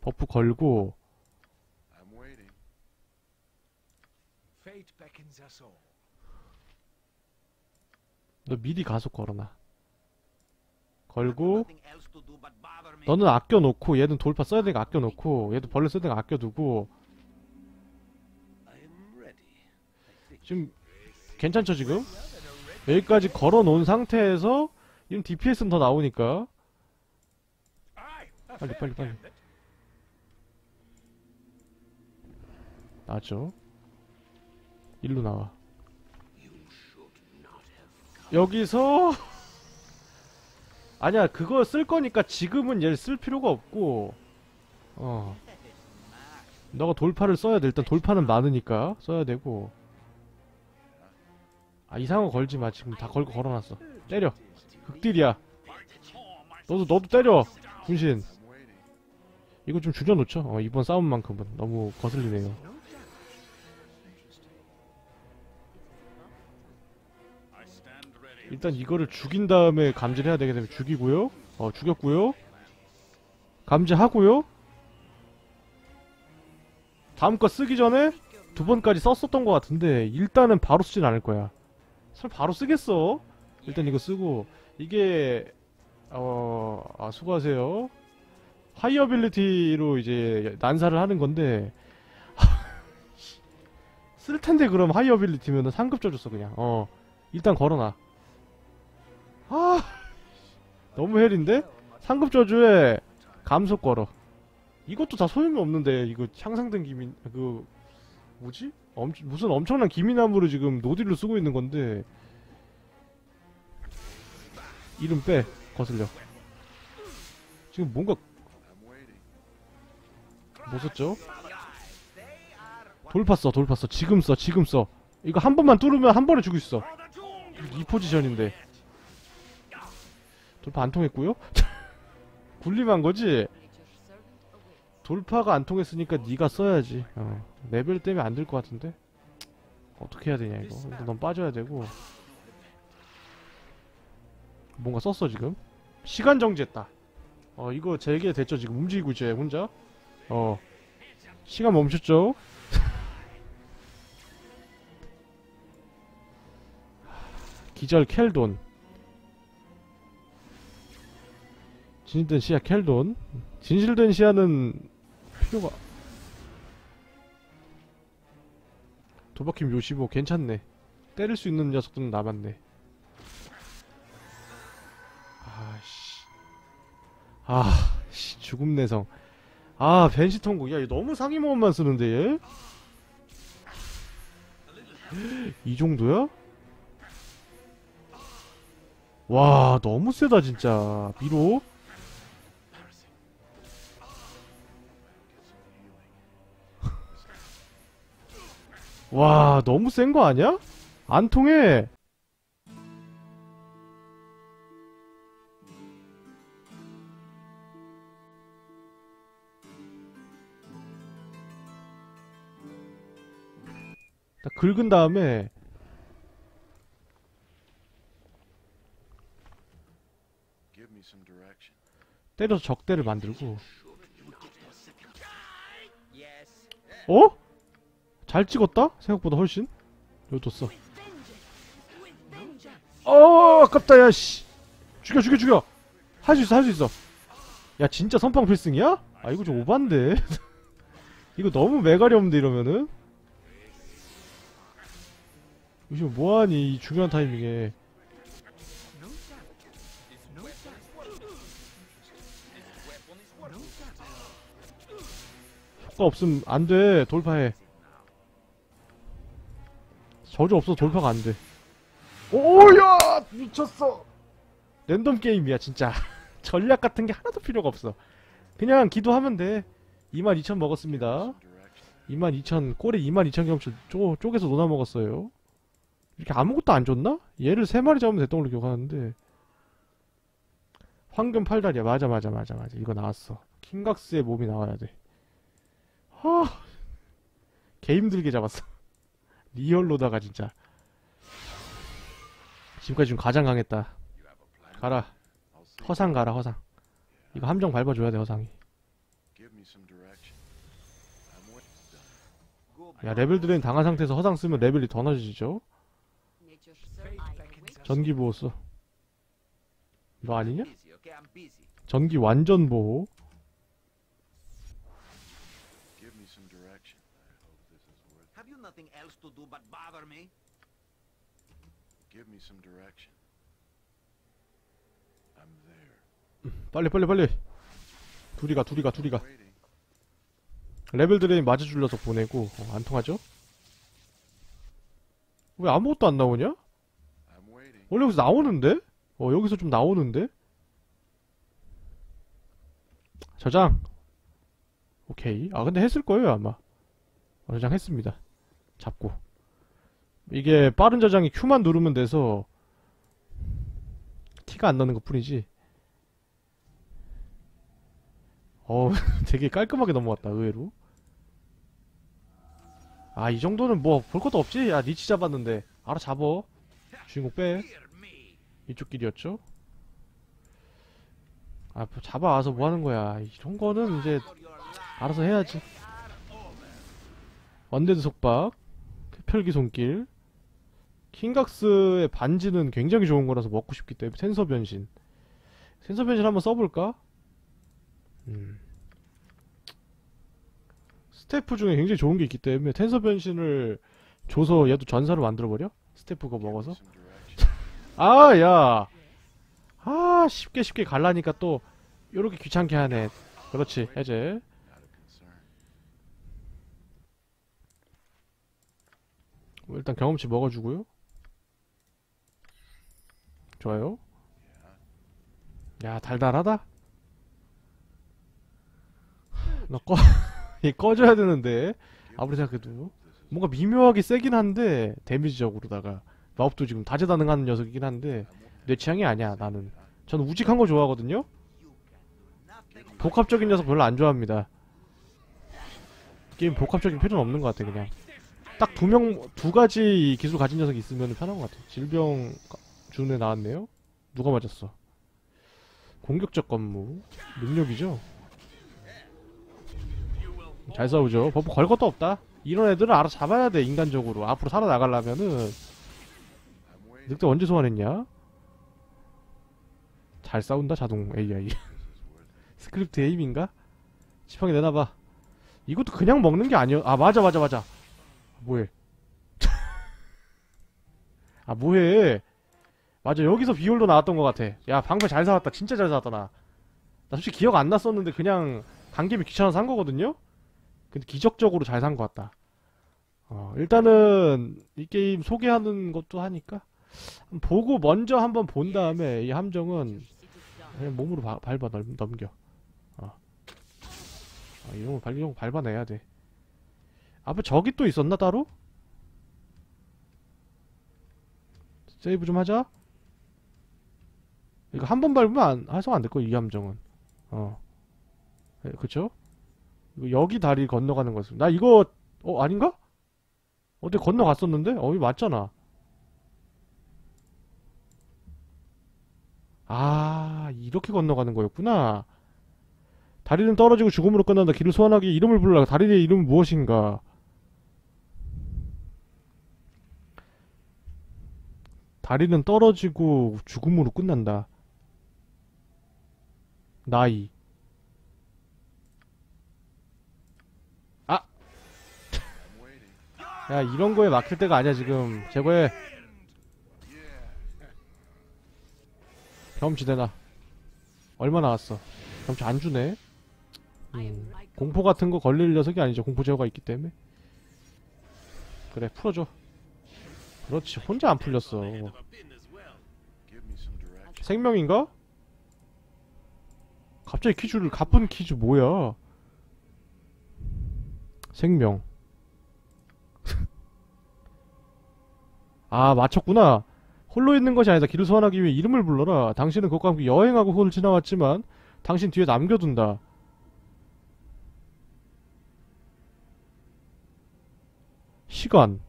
buff 걸고. 너 미리 가속 걸어놔. 걸고 Nothing else to do but bother me. 너는 아껴놓고 얘는 돌파 써야 되니까 아껴놓고 얘도 벌레 써야 되니까 아껴두고. 지금 괜찮죠 지금? 여기까지 걸어놓은 상태에서 이런 DPS는 더 나오니까 빨리, 빨리, 빨리. 나죠. 일로 나와. 여기서 아니야 그거 쓸 거니까 지금은 얘를 쓸 필요가 없고. 어. 너가 돌파를 써야 돼. 일단 돌파는 많으니까 써야 되고. 아 이상한 거 걸지 마. 지금 다 걸고 걸어놨어. 때려. 극딜이야. 너도 너도 때려 waiting. 이거 좀 줄여놓죠. 어, 이번 싸움만큼은. 너무 거슬리네요 일단 이거를 죽인 다음에 감지를 해야 되기 때문에 죽이고요. 어, 죽였고요. 감지하고요. 다음 거 쓰기 전에 두 번까지 썼었던 것 같은데 일단은 바로 쓰진 않을 거야. 설 바로 쓰겠어? 일단 이거 쓰고 이게 어, 아, 수고하세요. 하이어빌리티로 이제 난사를 하는 건데 쓸 텐데 그럼 하이어빌리티면은 상급 줘줬어 그냥. 어, 일단 걸어놔. 아 너무 헬인데? 상급 저주에 감속 걸어 이것도 다 소용이 없는데 이거 향상된 기민 그 뭐지? 엄, 무슨 엄청난 기미나무를 지금 노딜로 쓰고 있는 건데 이름 빼 거슬려 지금 뭔가. 뭐 썼죠? 돌파 써 돌파 써 지금 써 지금 써 이거 한 번만 뚫으면 한 번에 죽일 수 있어 이 포지션인데 돌파 안 통했고요? 굴림한 거지? 돌파가 안 통했으니까 네가 써야지. 어. 레벨 때문에 안 될 것 같은데? 어떻게 해야 되냐 이거? 넌 빠져야 되고. 뭔가 썼어 지금? 시간 정지했다. 어 이거 재개 됐죠 지금? 움직이고 얘 혼자? 어. 시간 멈췄죠? 기절 켈돈 진실된 시야 켈돈. 진실된 시야는 필요가 도박힘 요시보 괜찮네. 때릴 수 있는 녀석들은 남았네. 아씨. 아씨 죽음 내성. 아 벤시 통곡. 야얘 너무 상위 모험만 쓰는데 얘? 이 정도야? 와 너무 세다 진짜. 미로 와 너무 센 거 아니야? 안 통해 딱 긁은 다음에 Give me some direction. 때려서 적대를 만들고. 어? 잘 찍었다? 생각보다 훨씬? 여기 뒀어. 어 아깝다 야씨. 죽여 죽여 죽여. 할 수 있어 할 수 있어. 야 진짜 선빵 필승이야? 아 이거 좀 오반데. 이거 너무 매가리 없는데 이러면은? 요즘 뭐하니 이 중요한 타이밍에. 효과 없음 안돼. 돌파해 저주 없어 돌파가 안돼. 오야! 미쳤어! 랜덤 게임이야 진짜. 전략 같은 게 하나도 필요가 없어. 그냥 기도하면 돼. 22,000 먹었습니다. Some direction. 22,000 꼴에 22,000 경험치 쪼, 쪼개서 논아 먹었어요. 이렇게 아무것도 안 줬나? 얘를 3마리 잡으면 됐던 걸로 기억하는데. 황금 팔다리야. 맞아 맞아 맞아 맞아. 이거 나왔어. 킹각스의 몸이 나와야 돼. 하... 개 힘들게 잡았어 real로다가 진짜. 지금까지 좀 가장 강했다. 가라. 허상 가라 허상. 이거 함정 밟아줘야 돼 허상이. 야 level drain 당한 상태에서 허상 쓰면 레벨이 더 낮아지죠? 전기 보호 써 이거 아니냐? 전기 완전 보호 Give me some direction. I hope this is worth Have you nothing else to do but bother me? Give me some direction. I'm there. 빨리 빨리 빨리 둘이 가 둘이 가 둘이가 Waiting. 레벨 드레인 마저 줄여서 보내고 어, 안 통하죠? 왜 아무것도 안 나오냐? 원래 여기서 나오는데? 어 여기서 좀 나오는데? 저장 오케이 아 근데 했을 거예요 아마 어, 저장했습니다 잡고 이게 빠른 저장이 Q만 누르면 돼서 티가 안 나는 것 뿐이지 어 되게 깔끔하게 넘어갔다 의외로 아 이 정도는 뭐 볼 것도 없지 야 lich 잡았는데 알아 잡어 주인공 빼. 이쪽 길이었죠? 아, 뭐 잡아 와서 뭐 하는 거야. 이런 거는 이제. 알아서 해야지. undead 속박, 흡혈기 손길, 캉각스의 반지는 굉장히 좋은 거라서 먹고 싶기 때문에 텐서 변신. 텐서 변신 한번 써볼까? 음. 스태프 중에 굉장히 좋은 게 있기 때문에 텐서 변신을 줘서 얘도 전사로 만들어버려? 스태프 그거 먹어서? 아, 야. 아, 쉽게 쉽게 갈라니까 또 요렇게 귀찮게 하네. 그렇지, 해제. 일단 경험치 먹어주고요. 좋아요. 야, 달달하다. 너 꺼, 얘 꺼줘야 되는데. 아무리 생각해도. 뭔가 미묘하게 세긴 한데, 데미지적으로다가. 마법도 지금 다재다능한 녀석이긴 한데, 내 취향이 아니야, 나는. 저는 우직한 거 좋아하거든요? 복합적인 녀석 별로 안 좋아합니다. 게임 복합적인 필요는 없는 것 같아, 그냥. 딱 두 명, 두 가지 기술 가진 녀석이 있으면 편한 것 같아. 질병 준에 나왔네요? 누가 맞았어? 공격적 검무. 능력이죠? 잘 싸우죠? buff 걸 것도 없다. 이런 애들은 알아서 잡아야 돼, 인간적으로. 앞으로 살아나가려면은. 늑대 언제 소환했냐? 잘 싸운다, 자동 AI. 스크립트 AI인가? 지팡이 내놔봐. 이것도 그냥 먹는 게 아니야. 아, 맞아, 맞아, 맞아. 뭐해? 아, 뭐해? 맞아, 여기서 비올도 나왔던 것 같아. 야, 방패 잘 사왔다. 진짜 잘 사왔다, 나. 나 솔직히 기억 안 났었는데 그냥 간 김에 귀찮아서 산 거거든요? 근데 기적적으로 잘 산 것 같다. 어, 일단은 이 게임 소개하는 것도 하니까 보고 먼저 한번 본 다음에 이 함정은 그냥 몸으로 바- 밟아 넘, 넘겨. 어. 아, 이런 거 밟, 이런 거 밟아내야 돼. 앞에 저기 또 있었나 따로? 세이브 좀 하자. 이거 한 번 밟으면 안, 해석 안될 거야, 이 함정은. 어. 예, 그쵸? 여기 다리 건너가는 거였어. 나 이거, 어, 아닌가? 어디 건너갔었는데? 어, 이거 맞잖아. 아, 이렇게 건너가는 거였구나. 다리는 떨어지고 죽음으로 끝난다. 길을 소환하기 이름을 불러라. 다리의 이름은 무엇인가? 다리는 떨어지고 죽음으로 끝난다. 나이. 아! 야, 이런 거에 막힐 때가 아니야, 지금. 제거해. 경험치 내놔. 얼마 나왔어? 경험치 안 주네. 음, 공포 같은 거 걸릴 녀석이 아니죠. 공포 제어가 있기 때문에. 그래, 풀어줘. 그렇지, 혼자 안 풀렸어. Direction. 생명인가? 갑자기 퀴즈를, 가쁜 퀴즈 뭐야? 생명. 아, 맞췄구나. 홀로 있는 것이 아니다. 길을 소환하기 위해 이름을 불러라. 당신은 그것과 함께 여행하고 홀을 지나왔지만, 당신 뒤에 남겨둔다. 시간.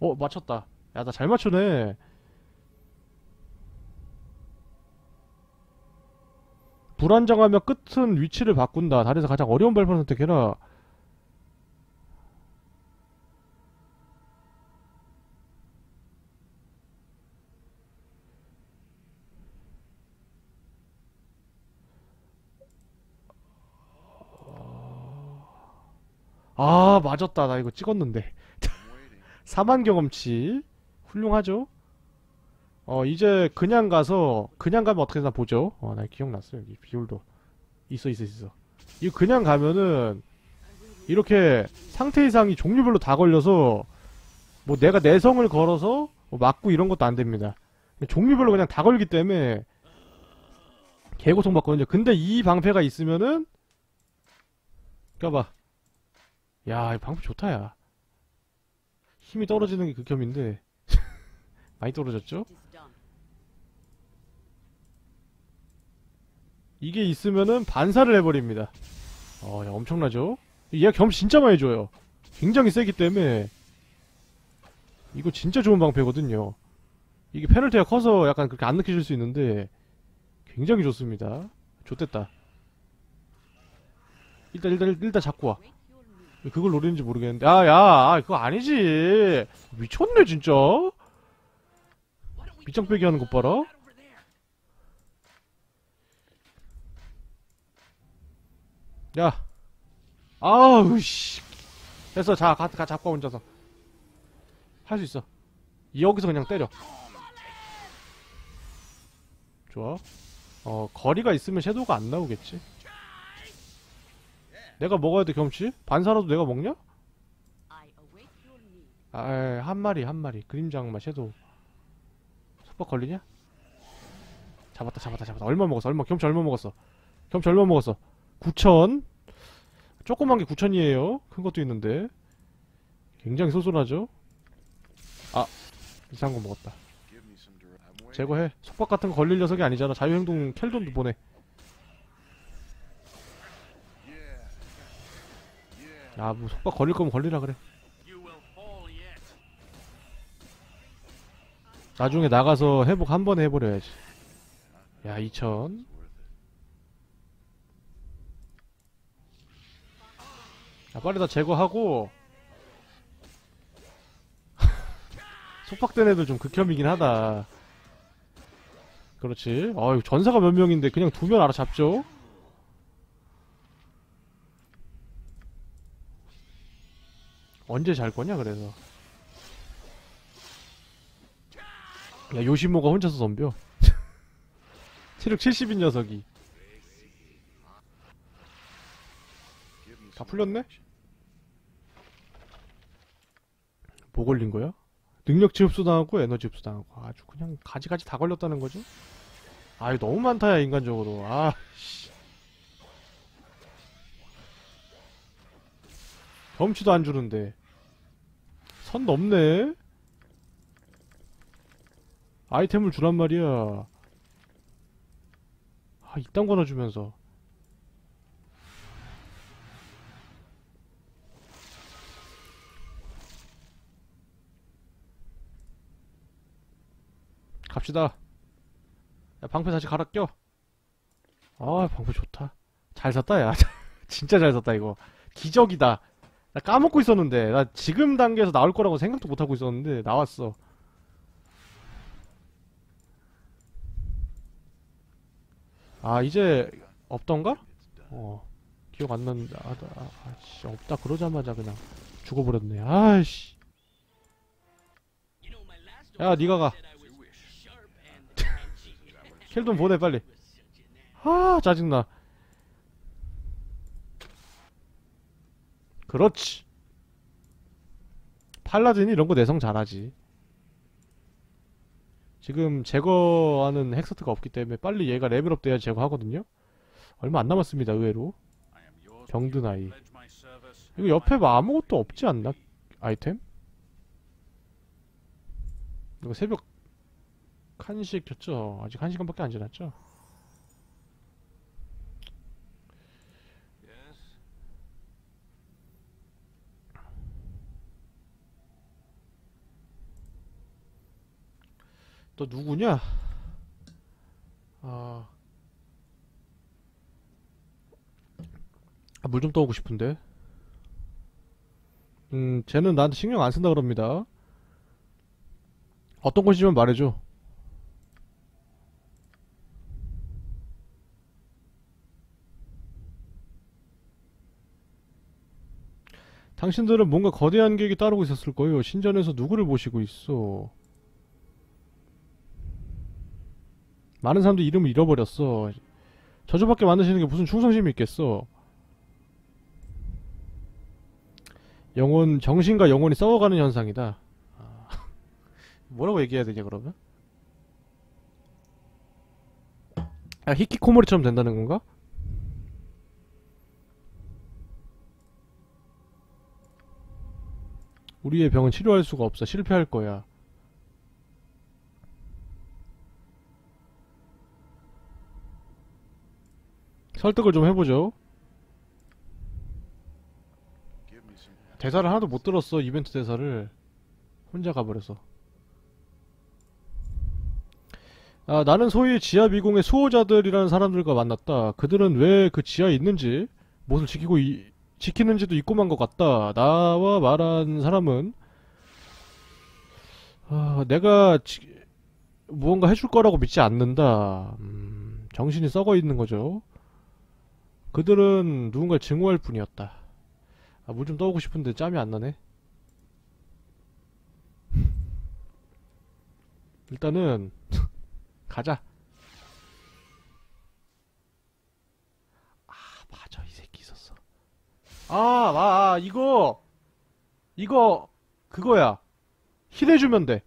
어, 맞췄다. 야, 나 잘 맞추네. 불안정하며 끝은 위치를 바꾼다. 다리에서 가장 어려운 발판 선택해라. 아, 맞았다. 나 이거 찍었는데. I'm waiting. 사만 경험치. 훌륭하죠? 어, 이제 그냥 가서, 그냥 가면 어떻게 되나 보죠? 어, 나 기억났어. 여기 비율도. 있어, 있어, 있어. 이거 그냥 가면은, 이렇게 상태 이상이 종류별로 다 걸려서, 뭐 내가 내성을 걸어서, 뭐 맞고 이런 것도 안 됩니다. 종류별로 그냥 다 걸기 때문에, 개고통 받거든요. 근데 이 방패가 있으면은, 껴봐. 야, 이 방패 좋다, 야. 힘이 떨어지는 게 극혐인데. 많이 떨어졌죠? 이게 있으면은 반사를 해버립니다. 어, 야, 엄청나죠? 얘가 겸 진짜 많이 줘요. 굉장히 세기 때문에 이거 진짜 좋은 방패거든요. 이게 페널티가 커서 약간 그렇게 안 느껴질 수 있는데 굉장히 좋습니다. 좋됐다. 일단 일단 일단 잡고 와. Wait your move. 왜 그걸 노리는지 모르겠는데. 아, 야, 아, 그거 아니지. 미쳤네, 진짜. 밑장 빼기 하는 것 봐라. 야. 아우, 씨. 됐어, 자, 가, 가, 잡고 와, 혼자서. 할 수 있어. 여기서 그냥 때려. 좋아. 어, 거리가 있으면 섀도우가 안 나오겠지. 내가 먹어야 돼, 경치? 반사라도 내가 먹냐? I await your need. 아, 에, 한 마리, 한 마리. 그림장 맛 섀도우. 속박 걸리냐? 잡았다, 잡았다, 잡았다. 얼마 먹었어? 얼마? 경치 얼마 먹었어? 경치 얼마 먹었어? 9천. 조그만 게 9천이에요. 큰 것도 있는데. 굉장히 소소하죠? 아, 이상한 거 먹었다. 제거해. 속박 같은 거 걸릴 녀석이 아니잖아. 자유행동 켈돈도 보내. 야, 뭐 속박 걸릴 거면 걸리라 그래. 나중에 나가서 회복 한 번에 해버려야지. 야, 2천. It's worth it. 야, 빨리 다 제거하고. 속박된 애들 좀 극혐이긴 하다. 그렇지. 아유, 전사가 몇 명인데 그냥 두면 알아잡죠? 언제 잘 거냐, 그래서. 야, 요시모가 혼자서 덤벼. 체력 70인 녀석이. 다 풀렸네? 뭐 걸린 거야? 능력치 흡수당하고 에너지 흡수당하고 아주 그냥 가지가지 다 걸렸다는 거죠? 아이 너무 많다 야 인간적으로 아 씨. 경치도 안 주는데 선 넘네 아이템을 주란 말이야 아 이딴 거나 주면서 갑시다. 야, 방패 다시 갈아 껴. 아, 방패 좋다. 잘 샀다, 야. 진짜 잘 샀다, 이거. 기적이다. 나 까먹고 있었는데. 나 지금 단계에서 나올 거라고 생각도 못하고 있었는데, 나왔어. 아, 이제, 없던가? 어. 기억 안 나는데. 아, 아, 아, 씨. 없다. 그러자마자 그냥 죽어버렸네. 아이씨. 야, 니가 가. 켈돈 보내, 빨리. 아, 짜증나. 그렇지. 팔라딘이 이런 거 내성 잘하지. 지금 제거하는 헥서트가 없기 때문에 빨리 얘가 레벨업 돼야 제거하거든요. 얼마 안 남았습니다, 의외로. 병든 아이. 이거 옆에 뭐 아무것도 없지 않나? 아이템? 이거 새벽 1시에 켰죠? 아직 1시간밖에 안 지났죠? 또 누구냐? 아 아, 물 좀 떠오고 싶은데. 음, 쟤는 나한테 신경 안 쓴다 그럽니다. 어떤 곳이면 말해줘. 당신들은 뭔가 거대한 계획이 따르고 있었을 거예요. 신전에서 누구를 모시고 있어. 많은 사람들이 이름을 잃어버렸어. 저주밖에 만드시는 게 무슨 충성심이 있겠어. 영혼, 정신과 영혼이 썩어가는 현상이다. 아, 뭐라고 얘기해야 되냐, 그러면? 아, 히키코모리처럼 된다는 건가? 우리의 병은 치료할 수가 없어. 실패할 거야. 설득을 좀 해보죠. 대사를 하나도 못 들었어. 이벤트 대사를. 혼자 가버려서. 아, 나는 소위 지하 미궁의 수호자들이라는 사람들과 만났다. 그들은 왜 그 지하에 있는지, 무엇을 지키고 이- 지키는지도 잊고만 것 같다. 나와 말한 사람은 아, 내가 지- 무언가 해줄 거라고 믿지 않는다. 음, 정신이 썩어 있는 거죠. 그들은 누군가를 증오할 뿐이었다. 아, 물 좀 떠오고 싶은데 짬이 안 나네. 일단은 가자. 아, 맞아. 이 새끼 있었어. 아, 아, 아, 이거 이거 그거야. 힐해 주면 돼.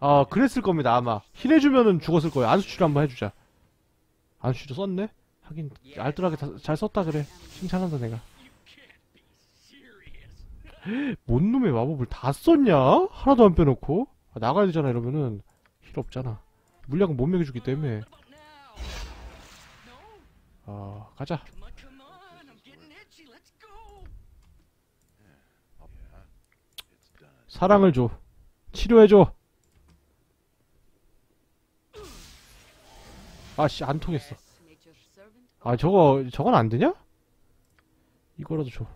아, 그랬을 겁니다, 아마. 힐해 주면은 죽었을 거야. 안수치료 한번 해 주자. 안수치료 썼네? 하긴, 알뜰하게 다- 잘 썼다, 그래. 칭찬한다, 내가. 뭔 놈의 마법을 다 썼냐? 하나도 안 빼놓고? 아, 나가야 되잖아, 이러면은. 힐 없잖아. 물약은 못 먹여주기 때문에. 아, 가자. 사랑을 줘. 치료해줘. 아씨, 안 통했어. 아, 저거, 저건 안 되냐? 이거라도 줘.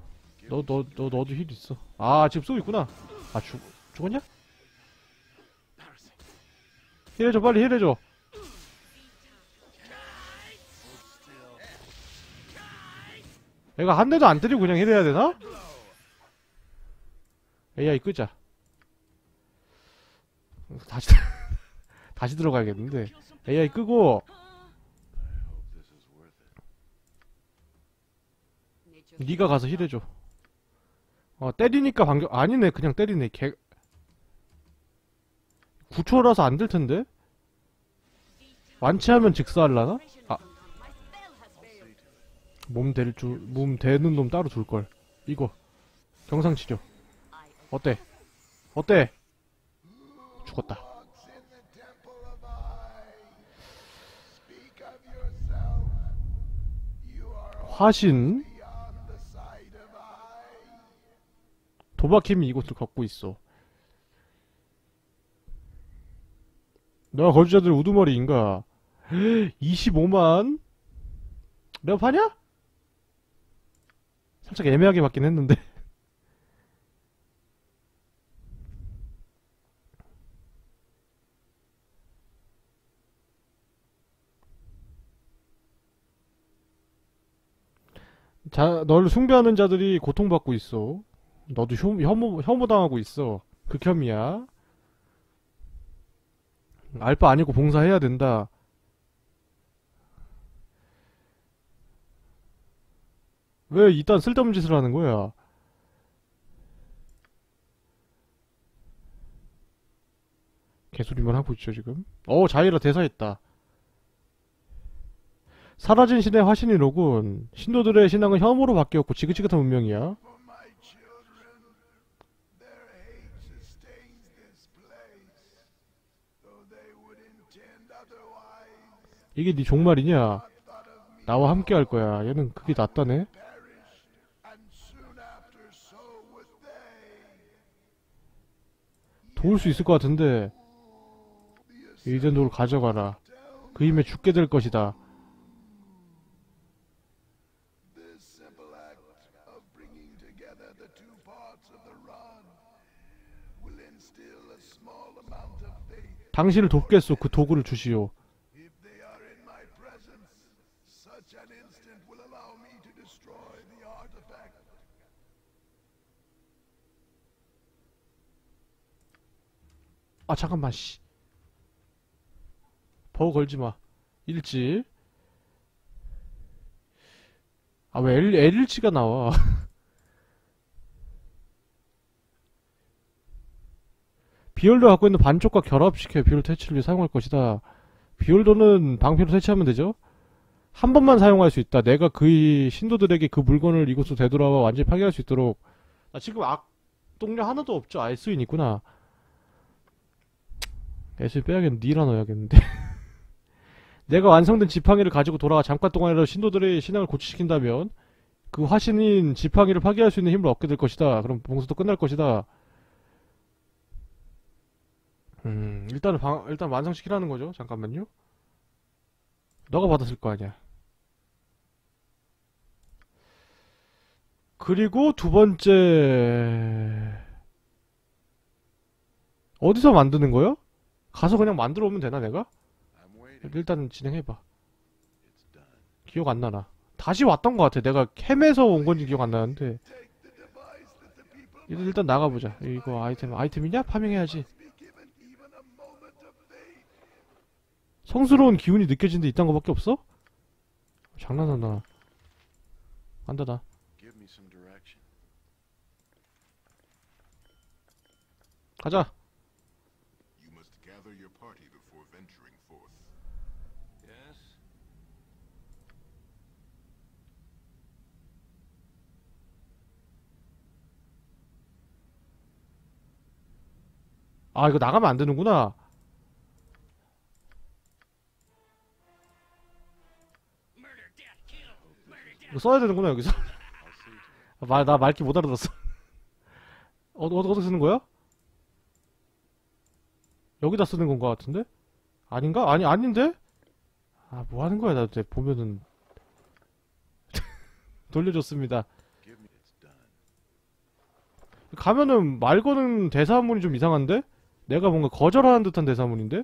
너, 너, 너, 너도 힐 있어. 아, 지금 쏘고 있구나. 아, 죽, 죽었냐? 힐해줘, 빨리 힐해줘. 얘가 한 대도 안 때리고 그냥 힐해야 되나? AI 끄자. 다시, 다시 들어가야겠는데. AI 끄고, 네가 가서 힐해줘. 어, 때리니까 반격, 아니네, 그냥 때리네, 개. 9초라서 안 될 텐데? 완치하면 직사할라나? 아. 몸 될 줄, 몸 되는 놈 따로 둘걸. 이거. 경상치료. I 어때? 어때? 죽었다. 화신? 도박힘이 이곳을 걷고 있어. 너가 거주자들 우두머리인가? 25만? 내가 파냐? 살짝 애매하게 받긴 했는데. 자, 너를 숭배하는 자들이 고통받고 있어. 너도 혐, 혐오, 혐오당하고 있어. 극혐이야. 알바 아니고 봉사해야 된다. 왜 이딴 쓸데없는 짓을 하는 거야? 개소리만 하고 있죠, 지금. 어, 자이라 대사했다. 사라진 신의 화신이로군. 신도들의 신앙은 혐오로 바뀌었고 지긋지긋한 운명이야. 이게 네 종말이냐? 나와 함께 할 거야. 얘는 그게 낫다네. 도울 수 있을 것 같은데 이젠도를 가져가라. 그 힘에 죽게 될 것이다. 당신을 돕겠소. 그 도구를 주시오. 아 잠깐만 씨. 버거 걸지 마. 일지. 아 왜 L L일지가 나와? 비올도 갖고 있는 반쪽과 결합시켜 비올 퇴치를 위해 사용할 것이다. 비올도는 방패로 퇴치하면 되죠? 한 번만 사용할 수 있다. 내가 그의 신도들에게 그 물건을 이곳으로 되돌아와 완전히 파괴할 수 있도록. 나 지금 악동력 하나도 없죠. 알수인 있구나. 애를 빼야겠는데 니라 넣어야겠는데. 내가 완성된 지팡이를 가지고 돌아가 잠깐 동안이라도 신도들의 신앙을 고취시킨다면 그 화신인 지팡이를 파괴할 수 있는 힘을 얻게 될 것이다. 그럼 봉수도 끝날 것이다. 음 일단은 방, 일단 완성시키라는 거죠. 잠깐만요. 너가 받았을 거 아니야. 그리고 두 번째 어디서 만드는 거요? 가서 그냥 만들어 오면 되나 내가? 일단 진행해봐. 기억 안 나나. 다시 왔던 것 같아. 내가 캠에서 온 건지 기억 안 나는데. 일단, 나가보자. 이거 아이템, 아이템이냐? 파밍해야지. 성스러운 기운이 느껴지는데 이딴 거밖에 없어? 장난하나. 안다, 나. 가자. 아, 이거 나가면 안 되는구나. 이거 써야 되는구나, 여기서. 말, 나 말기 못 알아들었어. 어, 어, 어디서 쓰는 거야? 여기다 쓰는 건가 같은데? 아닌가? 아니, 아닌데? 아, 뭐 하는 거야, 나 이제 보면은. 돌려줬습니다. 가면은 말 거는 대사문이 좀 이상한데? 내가 뭔가 거절하는 듯한 대사문인데?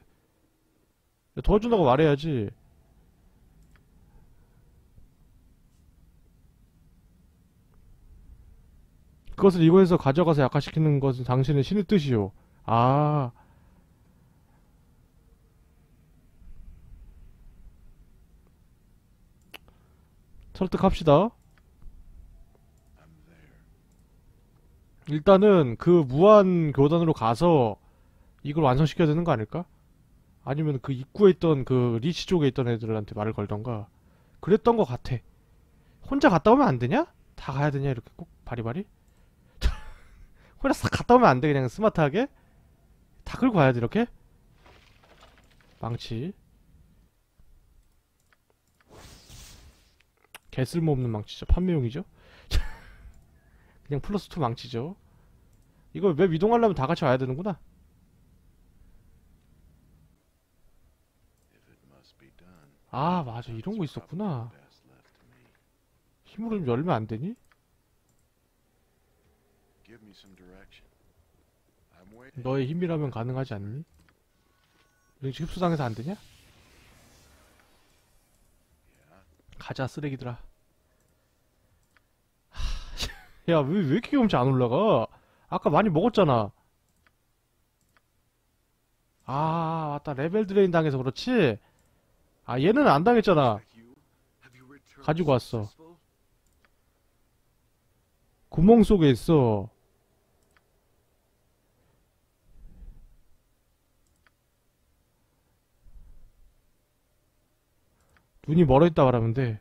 도와준다고 말해야지. 그것을 이곳에서 가져가서 약화시키는 것은 당신의 신의 뜻이요. 아. 설득합시다. 일단은 그 무한 교단으로 가서 이걸 완성시켜야 되는 거 아닐까? 아니면 그 입구에 있던 그 리치 쪽에 있던 애들한테 말을 걸던가 그랬던 거 같아 혼자 갔다 오면 안 되냐? 다 가야 되냐 이렇게 꼭 바리바리? 혼자 싹 갔다 오면 안 돼 그냥 스마트하게? 다 끌고 가야 돼 이렇게? 망치 개 쓸모없는 망치죠 판매용이죠 그냥 플러스 2 망치죠 이거 웹 이동하려면 다 같이 와야 되는구나. 아, 맞아. 이런 거 있었구나. 힘으로 좀 열면 안 되니? 너의 힘이라면 가능하지 않니? lich 흡수당해서 안 되냐? 가자, 쓰레기들아. 하, 야, 왜, 왜 이렇게 경험치 안 올라가? 아까 많이 먹었잖아. 아, 맞다. level drain 당해서 그렇지? 아, 얘는 안 당했잖아. 가지고 왔어. 구멍 속에 있어. 눈이 멀어 있다 말하면 돼.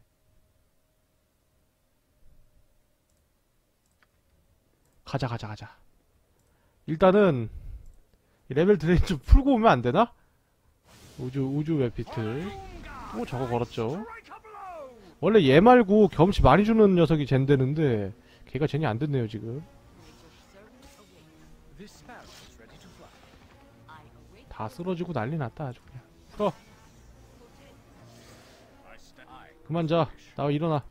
가자, 가자, 가자. 일단은 이 level drain 좀 풀고 오면 안 되나? 우주 우주 웹피트. 또 저거 걸었죠. 원래 얘 말고 경치 많이 주는 녀석이 젠되는데 걔가 젠이 안 됐네요 지금. 다 쓰러지고 난리 났다 아주 그냥. 풀어. 그만 자. 나 일어나.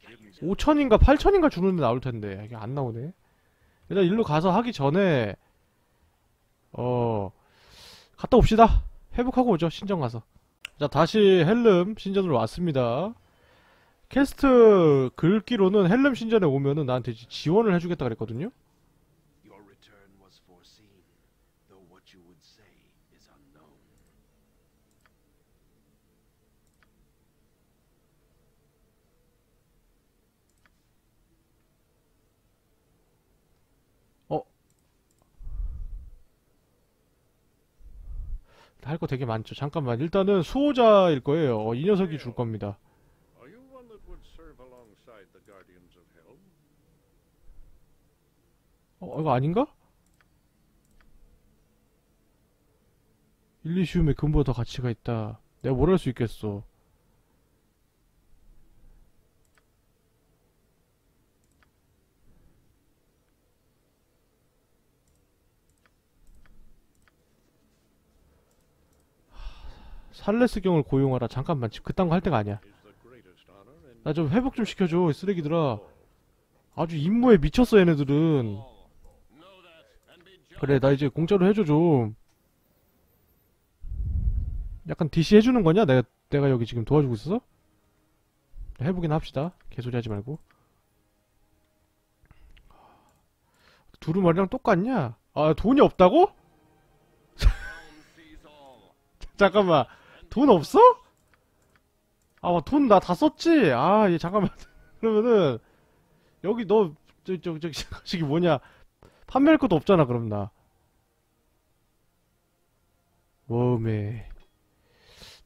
Give me some 5천인가 8천인가 주는데 나올 텐데 이게 안 나오네. 일단 일로 가서 하기 전에 어 갔다 옵시다 회복하고 오죠 신전 가서. 자 다시 헬름 신전으로 왔습니다. 캐스트 긁기로는 헬름 신전에 오면은 나한테 지- 지원을 해주겠다 그랬거든요 할 거 되게 많죠. 잠깐만. 일단은 수호자일 거예요. 어, 이 녀석이 줄 겁니다. Helm? 어 이거 아닌가? 일리시움의 근보다 더 가치가 있다. 내가 뭘 할 수 있겠어 살레스경을 고용하라 잠깐만 지금 그딴 거 할 때가 아니야 나 좀 회복 좀 시켜줘 이 쓰레기들아 아주 임무에 미쳤어 얘네들은. 그래 나 이제 공짜로 해줘 좀 약간 DC 해주는 거냐? 내가 내가 여기 지금 도와주고 있어서? 해보긴 합시다 개소리 하지 말고 두루마리랑 똑같냐? 아 돈이 없다고? 잠깐만 돈 없어? 아 돈 나 다 썼지? 아 얘 잠깐만. 그러면은 여기 너 저 저 저 저기 뭐냐. 판매할 것도 없잖아 그럼 나. 웜에.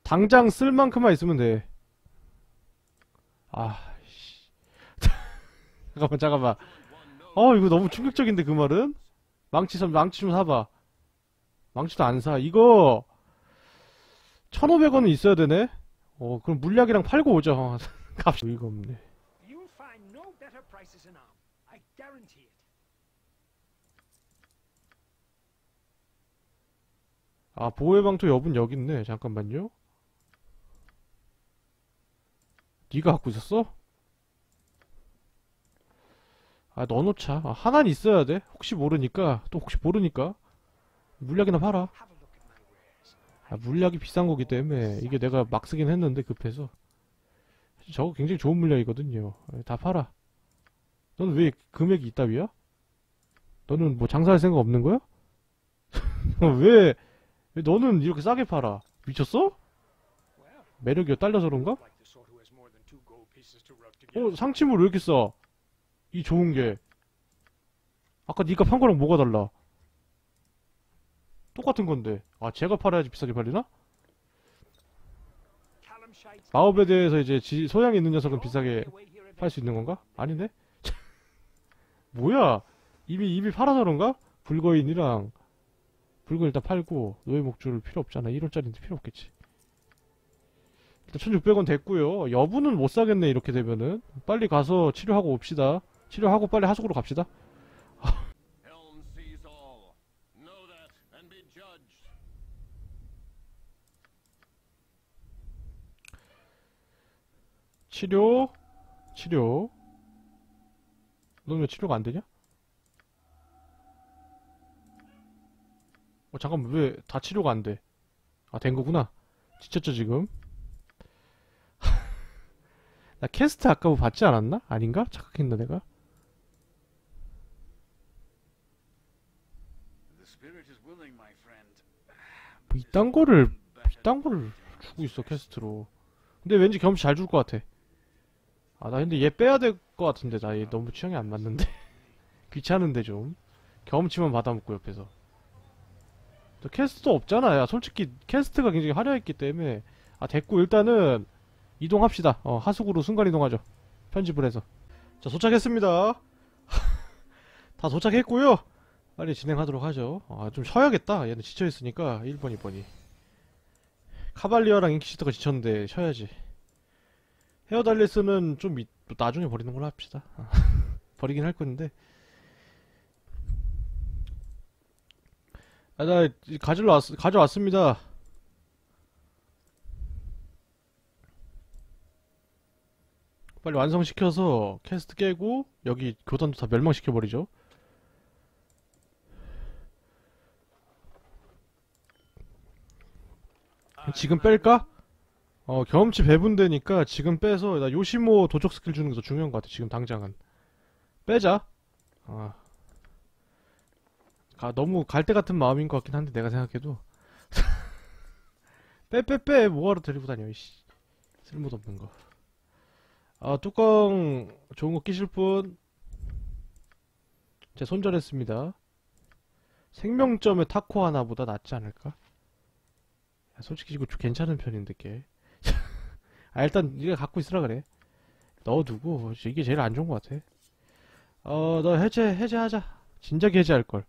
당장 쓸 만큼만 있으면 돼. 아 씨. 잠깐만 잠깐만. 어 이거 너무 충격적인데 그 말은? 망치 좀 망치 좀 사봐. 망치도 안 사. 이거 1,500원은 있어야 되네? 어, 그럼 물약이랑 팔고 오죠. 값이 이거 없네. 아, 보호해방토 여분 여기 있네. 잠깐만요. 네가 갖고 있었어? 아, 넣어놓자. 아, 하나는 있어야 돼. 혹시 모르니까. 또 혹시 모르니까. 물약이나 팔아. 아, 물약이 비싼 거기 때문에 이게 내가 막 쓰긴 했는데 급해서. 저거 굉장히 좋은 물약이거든요. 아, 다 팔아. 너는 왜 금액이 있다위야? 너는 뭐 장사할 생각 없는 거야? 왜, 왜 너는 이렇게 싸게 팔아? 미쳤어? 매력이 딸려서 그런가? 어, 상침을 왜 이렇게 싸? 이 좋은 게. 아까 네가 판 거랑 뭐가 달라? 똑같은 건데. 아, 제가 팔아야지 비싸게 팔리나? 마법에 대해서 이제 지- 소양이 있는 녀석은 비싸게 팔 수 있는 건가? 아니네? 뭐야? 이미, 이미 팔아서 그런가? 불거인이랑, 불거인 일단 팔고, 노예 목줄 필요 없잖아. 1원짜리인데 필요 없겠지. 일단 1600원 됐고요 여부는 못 사겠네, 이렇게 되면은. 빨리 가서 치료하고 옵시다. 치료하고 빨리 하숙으로 갑시다. 치료, 치료. 넌 왜 치료가 안 되냐? 어, 잠깐만, 왜 다 치료가 안 돼? 아, 된 거구나. 지쳤죠, 지금? 나 캐스트 아까 뭐 받지 않았나? 아닌가? 착각했나, 내가? 뭐, 이딴 거를, 이딴 거를 주고 있어, 캐스트로. 근데 왠지 경험치 잘 줄 것 같아. 아, 나 근데 얘 빼야 될 것 같은데, 나 얘 너무 취향이 안 맞는데. 귀찮은데, 좀. 경험치만 받아먹고, 옆에서. 또 캐스트도 없잖아, 야. 솔직히, 캐스트가 굉장히 화려했기 때문에. 아, 됐고, 일단은, 이동합시다. 어, 하숙으로 순간 이동하죠. 편집을 해서. 자, 도착했습니다. 다 도착했고요 빨리 진행하도록 하죠. 아, 좀 쉬어야겠다. 얘는 지쳐있으니까 1번, 2번이. 카발리어랑 인키시터가 지쳤는데 쉬어야지. 헤어달리스는 좀 이- 또 나중에 버리는 걸로 합시다. 아, 버리긴 할 건데. 아, 나 이- 가지러 왔, 가져왔습니다. 빨리 완성시켜서 캐스트 깨고 여기 교단도 다 멸망시켜버리죠. 지금 뺄까? 어 경험치 배분되니까 지금 빼서 나 요시모 도적 스킬 주는 게 더 중요한 것 같아 지금 당장은 빼자 아 가, 너무 갈대 같은 마음인 것 같긴 한데 내가 생각해도 빼빼빼 뭐하러 데리고 다녀 이씨 쓸모도 없는 거 아, 뚜껑 좋은 거 끼실 분? 제 손절했습니다. 생명점의 타코 하나보다 낫지 않을까? 야, 솔직히 이거 좀 괜찮은 편인데, 걔. 아, 일단, 네가 갖고 있으라 그래. 넣어두고, 이게 제일 안 좋은 것 같아. 어, 너 해제, 해제하자. 진작에 해제할걸.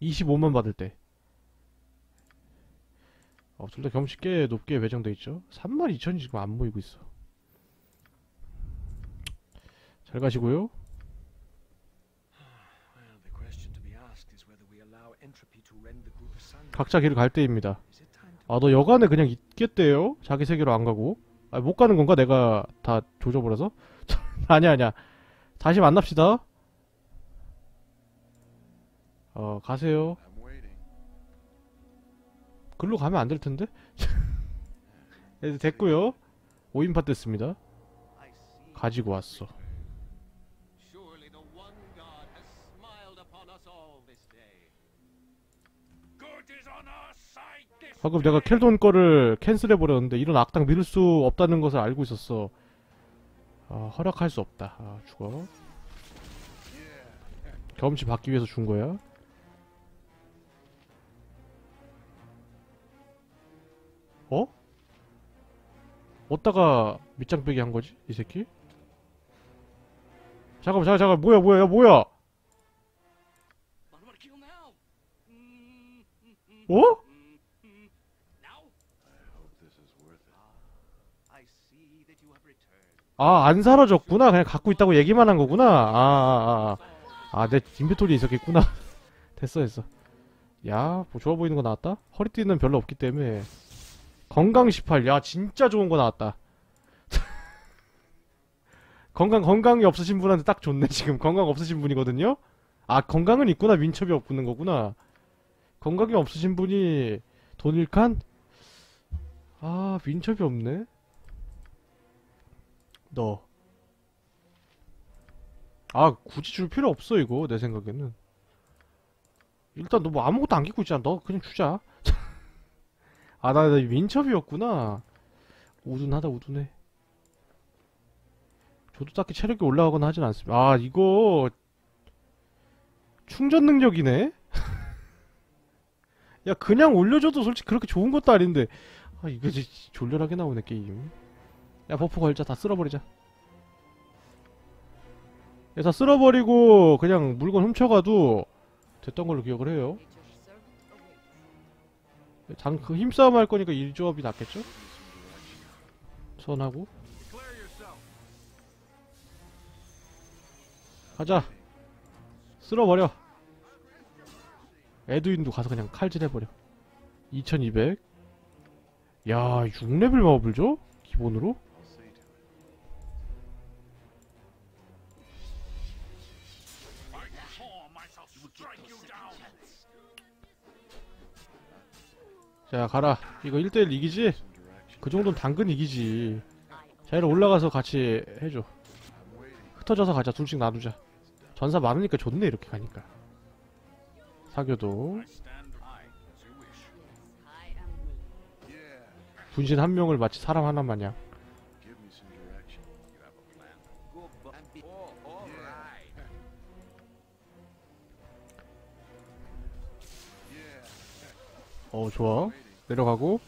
25만 받을 때. 어, 둘 다 경험치 꽤 높게 배정돼 있죠. 32,000이 지금 안 모이고 있어. 잘 가시고요. 각자 길을 갈 때입니다. Is it time to 아, 너 여간에 그냥 있겠대요? 자기 세계로 안 가고? 아, 못 가는 건가? 내가 다 조져버려서? 아니야, 아니야. 다시 만납시다. 어, 가세요. 글로 가면 안 될 텐데? 네, 됐고요. 5인팟 됐습니다. 가지고 왔어. 방금 내가 켈돈 거를 캔슬해버렸는데 이런 악당 믿을 수 없다는 것을 알고 있었어. 아, 허락할 수 없다. 아, 죽어. 경험치 받기 위해서 준 거야. 어? 어디다가 밑장 빼기 한 거지? 이 새끼? 잠깐만, 잠깐, 잠깐, 뭐야, 뭐야, 야, 뭐야? Mm, mm, mm, 어? 아, 안 사라졌구나. 그냥 갖고 있다고 얘기만 한 거구나. 아, 아, 아. 아, 내 인벤토리에 있었겠구나. 됐어, 됐어. 야, 뭐 좋아 보이는 거 나왔다? 허리띠는 별로 없기 때문에. 건강 18. 야, 진짜 좋은 거 나왔다. 건강, 건강이 없으신 분한테 딱 좋네, 지금. 건강 없으신 분이거든요? 아, 건강은 있구나. 민첩이 없는 거구나. 건강이 없으신 분이 돈 1칸? 아, 민첩이 없네. 너. 아, 굳이 줄 필요 없어, 이거, 내 생각에는. 일단 너 뭐 아무것도 안 끼고 있잖아. 너 그냥 주자. 아, 나, 나 민첩이었구나. 우둔하다, 우둔해. 저도 딱히 체력이 올라가거나 하진 않습니다. 아, 이거. 충전 능력이네? 야, 그냥 올려줘도 솔직히 그렇게 좋은 것도 아닌데. 아, 이거 진짜 졸렬하게 나오네, 게임. 야, buff 걸자. 다 쓸어버리자. 야, 다 쓸어버리고, 그냥 물건 훔쳐가도 됐던 걸로 기억을 해요. 장, 그 힘싸움 할 거니까 일조합이 낫겠죠? 선하고. 가자. 쓸어버려. 에드윈도 가서 그냥 칼질해버려. 2200. 야, 6레벨 마법을 줘? 기본으로? 자, 가라. 이거 1대1 이기지? 그 정도는 당근 이기지. 자, 이리 올라가서 같이 해줘. 흩어져서 가자. 둘씩 나누자. 전사 많으니까 좋네, 이렇게 가니까. 사교도. 분신 한 명을 마치 사람 하나 마냥. Oh. 어, 좋아. 내려가고.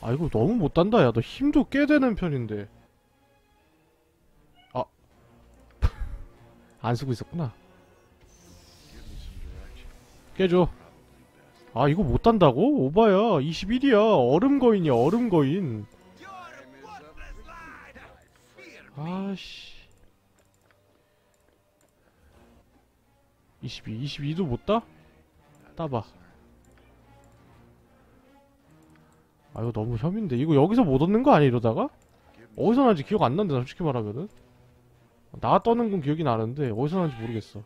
아, 이거 너무 못단다. 야, 너 힘도 꽤 되는 편인데. 아. 안 쓰고 있었구나. 깨줘. 아, 이거 못단다고? 오바야. 21이야. 얼음 거인이야, 얼음 거인. You're a worthless lad. Fear 아씨. 22, 22도 못 따? 따봐. 아, 이거 너무 혐인데. 이거 여기서 못 얻는 거 아니야, 이러다가? 어디서 나는지 기억 안 난다, 솔직히 말하면은. 나 떠는 건 기억이 나는데, 어디서 나는지 모르겠어.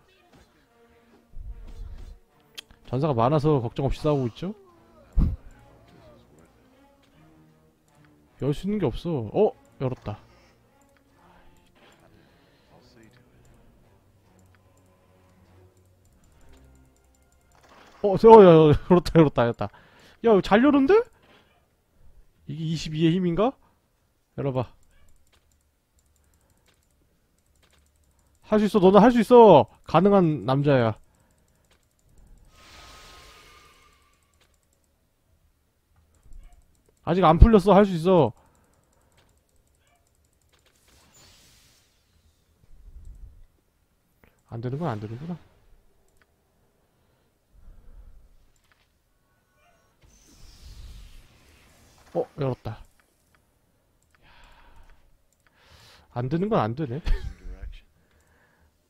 전사가 많아서 걱정 없이 싸우고 있죠? 열 수 있는 게 없어. 어? 열었다. 어, 저, 야, 야, 열었다, 열었다, 열었다. 야, 잘 열었는데? 이게 22의 힘인가? 열어봐. 할 수 있어, 너는 할 수 있어! 가능한 남자야. 아직 안 풀렸어, 할 수 있어. 안 되는 건 안 되는구나. 어, 열었다. 안 되는 건 안 되네.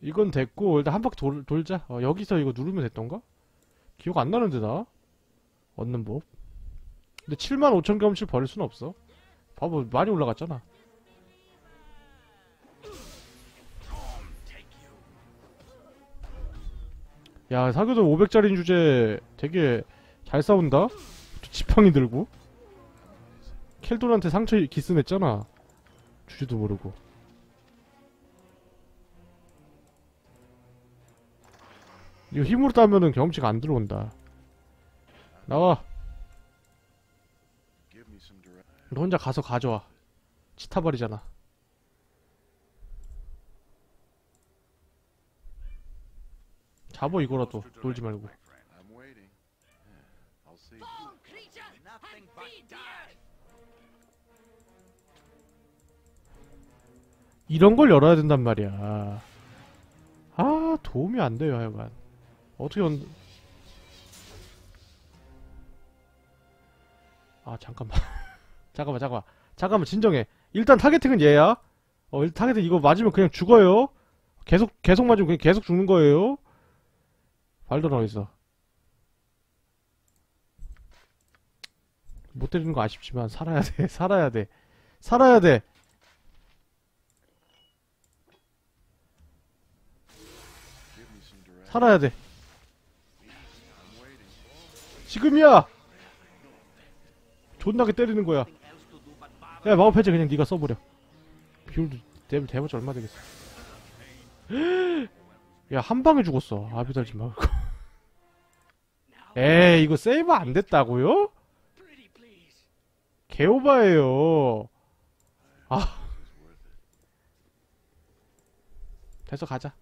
이건 됐고, 일단 한 바퀴 돌, 돌자. 어, 여기서 이거 누르면 됐던가? 기억 안 나는데, 나? 얻는 법. 근데 7만 5천 경험치 버릴 순 없어. 봐봐, 많이 올라갔잖아. 야, 사교도 500짜리인 주제 되게 잘 싸운다? 지팡이 들고. 켈돈한테 상처 기스냈잖아. 주제도 모르고. 이거 힘으로 따면은 경험치가 안 들어온다. 나와. 너 혼자 가서 가져와. 치타버리잖아. 잡어 이거라도 놀지 말고. 이런 걸 열어야 된단 말이야. 아 도움이 안 돼요 하여간. 어떻게 연... 아 잠깐만. 잠깐만 잠깐만. 잠깐만 진정해. 일단 targeting은 얘야. 어 targeting 이거 맞으면 그냥 죽어요. 계속 계속 맞으면 그냥 계속 죽는 거예요. 발도는 어딨어? 못 때리는 거 아쉽지만 살아야 돼. 살아야 돼. 살아야 돼. Give me some direction. 살아야 돼. 지금이야. 존나게 때리는 거야. 야 마법 해제 그냥 네가 써버려. 비율도 대 대봤자 얼마 되겠어. 야 한 방에 죽었어. 아비 달지 마. 에이 이거 세이브 안 됐다고요? 개오바예요. 아. 됐어 가자.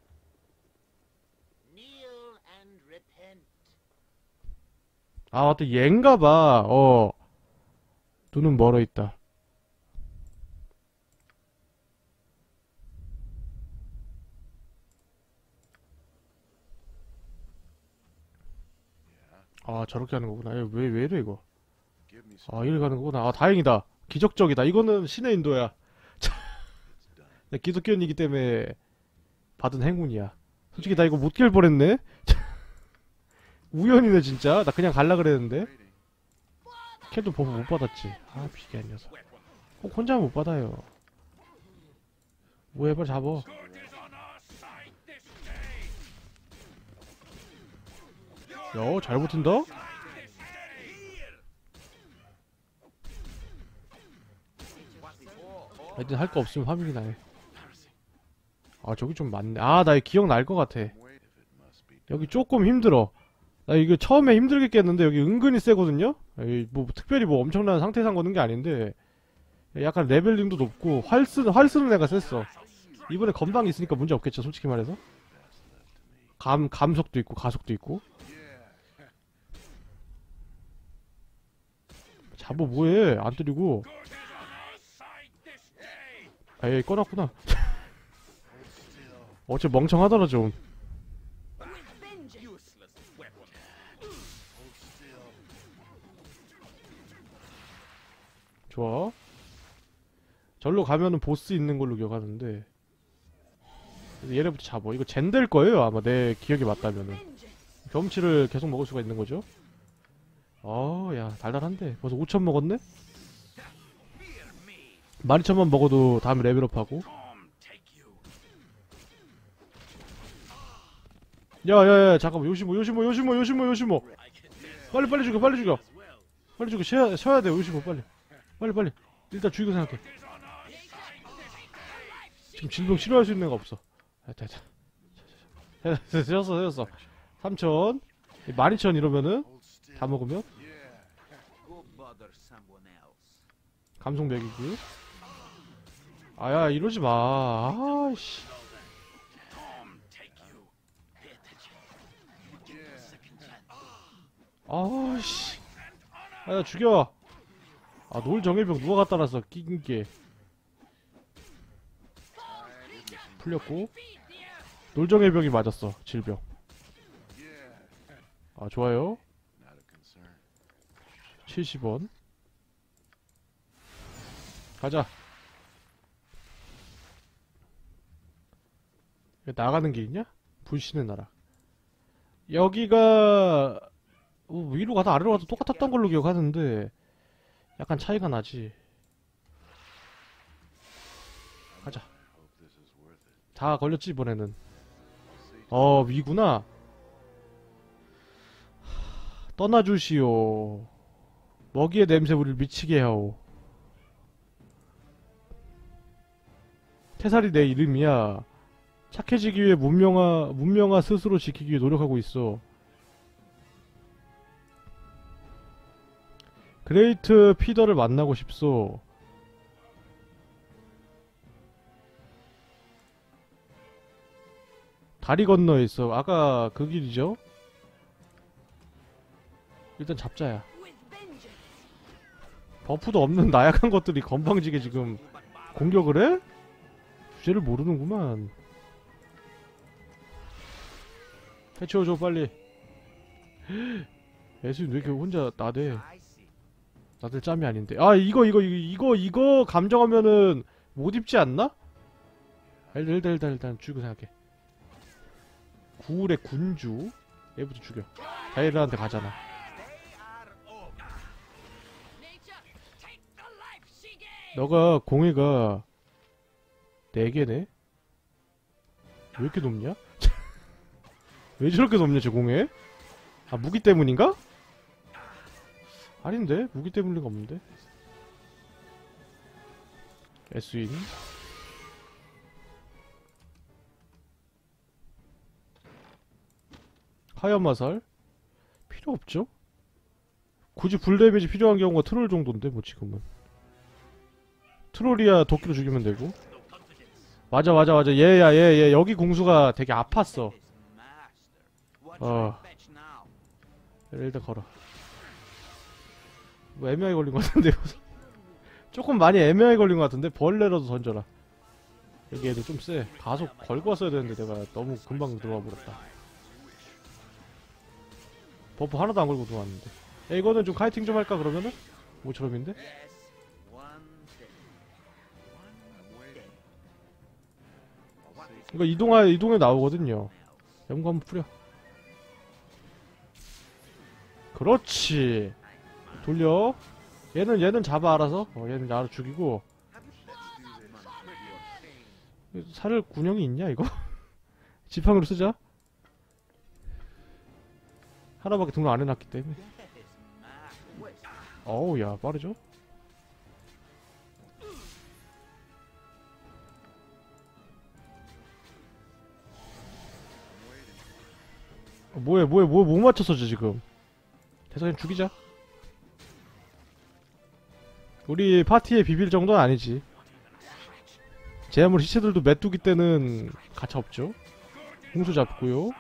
아 맞다 얘인가 봐. 어 눈은 멀어 있다. 아 저렇게 하는 거구나. 왜 왜 이래 이거? 아, 이리 가는 거구나. 아, 다행이다. 기적적이다. 이거는 신의 인도야. 기독교인이기 때문에 받은 행운이야. 솔직히 나 이거 못깰 뻔했네. 우연이네 진짜. 나 그냥 갈라 그랬는데. 캔도 buff 못 받았지. 아, 비계한 녀석. 꼭 혼자 못 받아요. 뭐해, 빨리 잡어. Good is on our side this day. 야, 잘 버틴다? This day. 하여튼 할 거 없으면 화면이 나네. 아, 저기 좀 많네. 아, 나 이거 기억날 것 같아. 여기 조금 힘들어. 나 이거 처음에 힘들게 깼는데 여기 은근히 세거든요? 뭐 특별히 뭐 엄청난 상태상 거는 게 아닌데 약간 레벨링도 높고 활 쓰는, 활 쓰는 애가 셌어. 이번에 건방이 있으니까 문제 없겠죠, 솔직히 말해서. 감, 감속도 있고 가속도 있고. 잡어 뭐해? 안 때리고. 에이, 꺼놨구나. 어째 멍청하더라, 좀. 좋아. 절로 가면은 보스 있는 걸로 기억하는데. 얘네부터 잡어. 이거 젠될 거예요, 아마 내 기억이 맞다면은. 경험치를 계속 먹을 수가 있는 거죠. 어, 야, 달달한데. 벌써 5천 먹었네? 12,000만 먹어도 다음에 레벨업하고. 야야야 잠깐만 요시모 요시모 요시모 요시모 요시모 빨리 빨리 죽여 빨리 죽여 빨리 죽여 쉬어야, 쉬어야 돼 요시모 빨리 빨리 빨리 일단 죽이고 생각해 지금 질병 치료할 수 있는 애가 없어 아, 됐다 됐다 됐어 됐어 3천 12,000 이러면은. 다 먹으면. 감속 맥이고요 아야 이러지 마 아씨. 아씨 아야 죽여 아 노을 정예병 누가 갖다 놨어 끼긴 게 풀렸고 놀정예병이 맞았어 질병. 아 좋아요 Not a concern. 70원 가자 나가는 게 있냐? 불신의 나라 여기가 어, 위로 가다 아래로 가도 똑같았던 걸로 기억하는데 약간 차이가 나지. 가자. 다 걸렸지 이번에는. 어 위구나. 하, 떠나주시오. 먹이의 냄새 우리를 미치게 하오. 태살이 내 이름이야. 착해지기 위해 문명아 문명아 스스로 지키기 위해 노력하고 있어 그레이트 피더를 만나고 싶소 다리 건너에 있어. 아까 그 길이죠? 일단 잡자야. buff도 없는 나약한 것들이 건방지게 지금 공격을 해? 주제를 모르는구만. 해치워줘 빨리. 애수님 왜 이렇게 혼자 나대? 나들 짬이 아닌데. 아 이거 이거 이거 이거 이거 감정하면은 못 입지 않나? 아, 일단 일단 일단 일단 죽이고 생각해. ghoul의 군주 얘부터 죽여. 다이라한테 가잖아. 너가 공해가 4개네? 왜 이렇게 높냐? 왜 저렇게 높냐 저 공해? 아 무기 때문인가? 아닌데? 무기 때문인 리가 없는데? 에스인 하얀 마살? 필요 없죠? 굳이 불 데미지 필요한 경우가 트롤 정도인데 뭐 지금은. 트롤이야 도끼로 죽이면 되고. 맞아 맞아 맞아. 얘야 얘 얘 여기 공수가 되게 아팠어. now? 일단 걸어 뭐 애매하게 걸린 것 같은데 조금 많이 애매하게 걸린 것 같은데 벌레라도 던져라. 여기 애들 좀쎄. 가속 걸고 왔어야 되는데 내가 너무 금방 들어와 버렸다. buff 하나도 안 걸고 들어왔는데. 야, 이거는 좀 kiting 좀 할까 그러면은? 모처럼인데? 이거 이동하 이동에 나오거든요. 연구 한번 뿌려 그렇지 돌려. 얘는 얘는 잡아 알아서. 어, 얘는 알아 죽이고. 살을 군형이 있냐 이거? 지팡이로 쓰자. 하나밖에 등록 안 해놨기 때문에. 어우 야 빠르죠? 어, 뭐해 뭐해 뭐, 뭐 맞췄어 저 지금. 대사 그냥 죽이자 우리 파티에 비빌 정도는 아니지. 제 아무리 시체들도 메뚜기 때는 가차 없죠. 홍수 잡고요.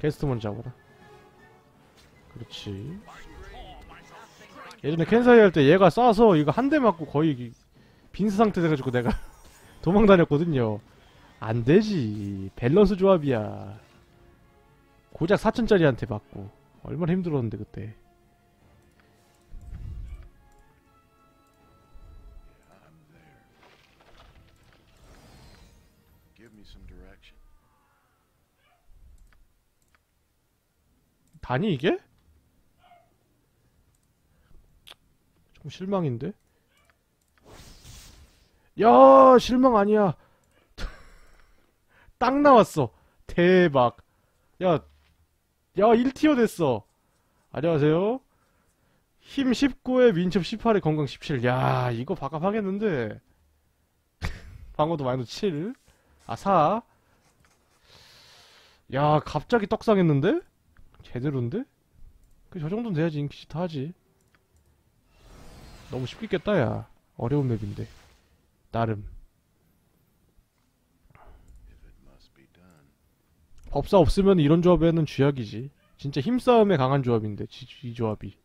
게스트 먼저 잡아라. 그렇지. 예전에 캔사이 할 때 얘가 쏴서 이거 한 대 맞고 거의 이- 빈스 상태 돼가지고 내가 도망 다녔거든요. 안 되지. 밸런스 조합이야. 고작 4천짜리한테 맞고. 얼마나 힘들었는데 그때 다니 이게? 좀 실망인데? 야 실망 아니야 딱 나왔어 대박 야, 야, 1티어 됐어. 안녕하세요. 힘 19에 민첩 18에 건강 17. 야, 이거 바값 하겠는데. 방어도 마이너스 7. 아, 4. 야, 갑자기 떡상했는데? 제대로인데? 그, 저 정도는 돼야지 inquisitor 하지. 너무 쉽겠다, 야. 어려운 맵인데. 나름. 법사 없으면 이런 조합에는 쥐약이지. 진짜 힘싸움에 강한 조합인데, 지- 이 조합이.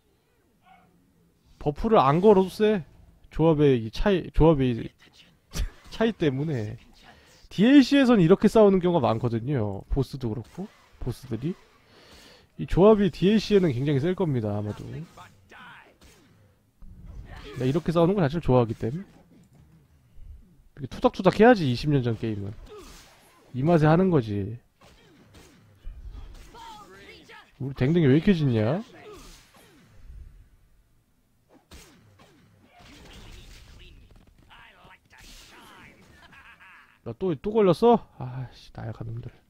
buff를 안 걸어도 세. 조합의 이 차이, 조합의 이 차이 때문에. DLC에선 이렇게 싸우는 경우가 많거든요. 보스도 그렇고, 보스들이. 이 조합이 DLC에는 굉장히 셀 겁니다, 아마도. 나 이렇게 싸우는 거 자체를 좋아하기 때문에. 투닥투닥 해야지, 20년 전 게임은. 이 맛에 하는 거지. 우리 댕댕이 왜 이렇게 짖냐? 나 또, 또 걸렸어? 아씨, 나약한 놈들.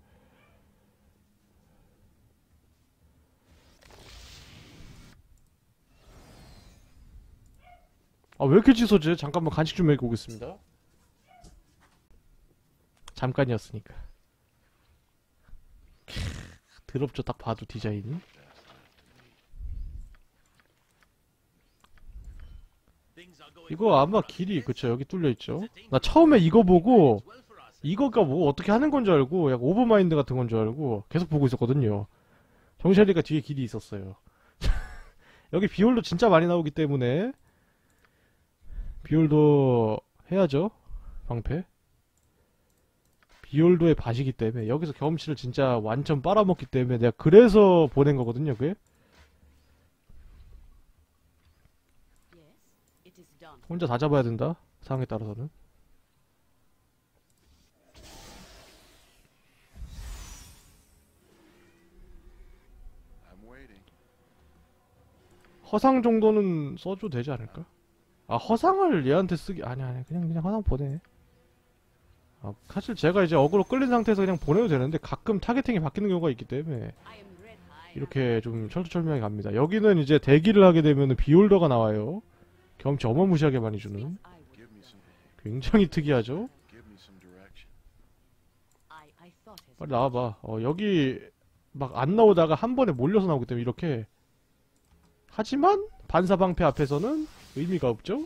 아, 왜 이렇게 짖어지? 잠깐만 간식 좀 먹고 오겠습니다. 잠깐이었으니까. 캬, 더럽죠, 딱 봐도 디자인이. 이거 아마 길이 그쵸 여기 뚫려 있죠. 나 처음에 이거 보고 이거가 뭐 어떻게 하는 건 줄 알고 약간 오버마인드 같은 건 줄 알고 계속 보고 있었거든요. 정샤리가 뒤에 길이 있었어요. 여기 beholder 진짜 많이 나오기 때문에 beholder 해야죠. 방패. beholder의 밭이기 때문에 여기서 경험치를 진짜 완전 빨아먹기 때문에 내가 그래서 보낸 거거든요. 그게. 혼자 다 잡아야 된다. 상황에 따라서는. 허상 정도는 써줘도 되지 않을까? 아 허상을 얘한테 쓰기 아니 아니 그냥 그냥 허상 보내. 아 사실 제가 이제 어그로 끌린 상태에서 그냥 보내도 되는데 가끔 targeting이 바뀌는 경우가 있기 때문에. 이렇게 좀 철두철미하게 갑니다. 여기는 이제 대기를 하게 되면 beholder가 나와요. 경험치 어마무시하게 많이 주는. 굉장히 특이하죠. 빨리 나와봐. 어 여기 막 안 나오다가 한 번에 몰려서 나오기 때문에 이렇게 하지만 반사방패 앞에서는 의미가 없죠.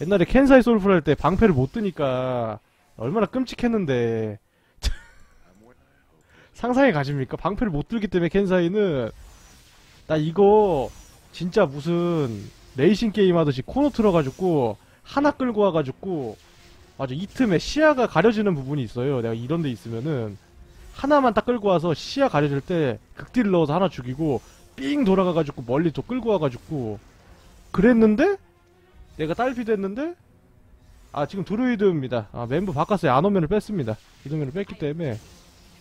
옛날에 켄사이 솔플 할 때 방패를 못 드니까 얼마나 끔찍했는데. 상상이 가십니까? 방패를 못 들기 때문에 켄사이는 나 이거 진짜 무슨 레이싱 게임 하듯이 코너 틀어가지고 하나 끌고 와가지고 맞아 이 틈에 시야가 가려지는 부분이 있어요. 내가 이런 데 있으면은 하나만 딱 끌고 와서 시야 가려질 때 극딜 넣어서 하나 죽이고 삥 돌아가가지고 멀리 또 끌고 와가지고 그랬는데 내가 딸피 됐는데 아 지금 드루이드입니다. 아 멤버 바꿨어요. 안오면을 뺐습니다. 이동면을 뺐기 때문에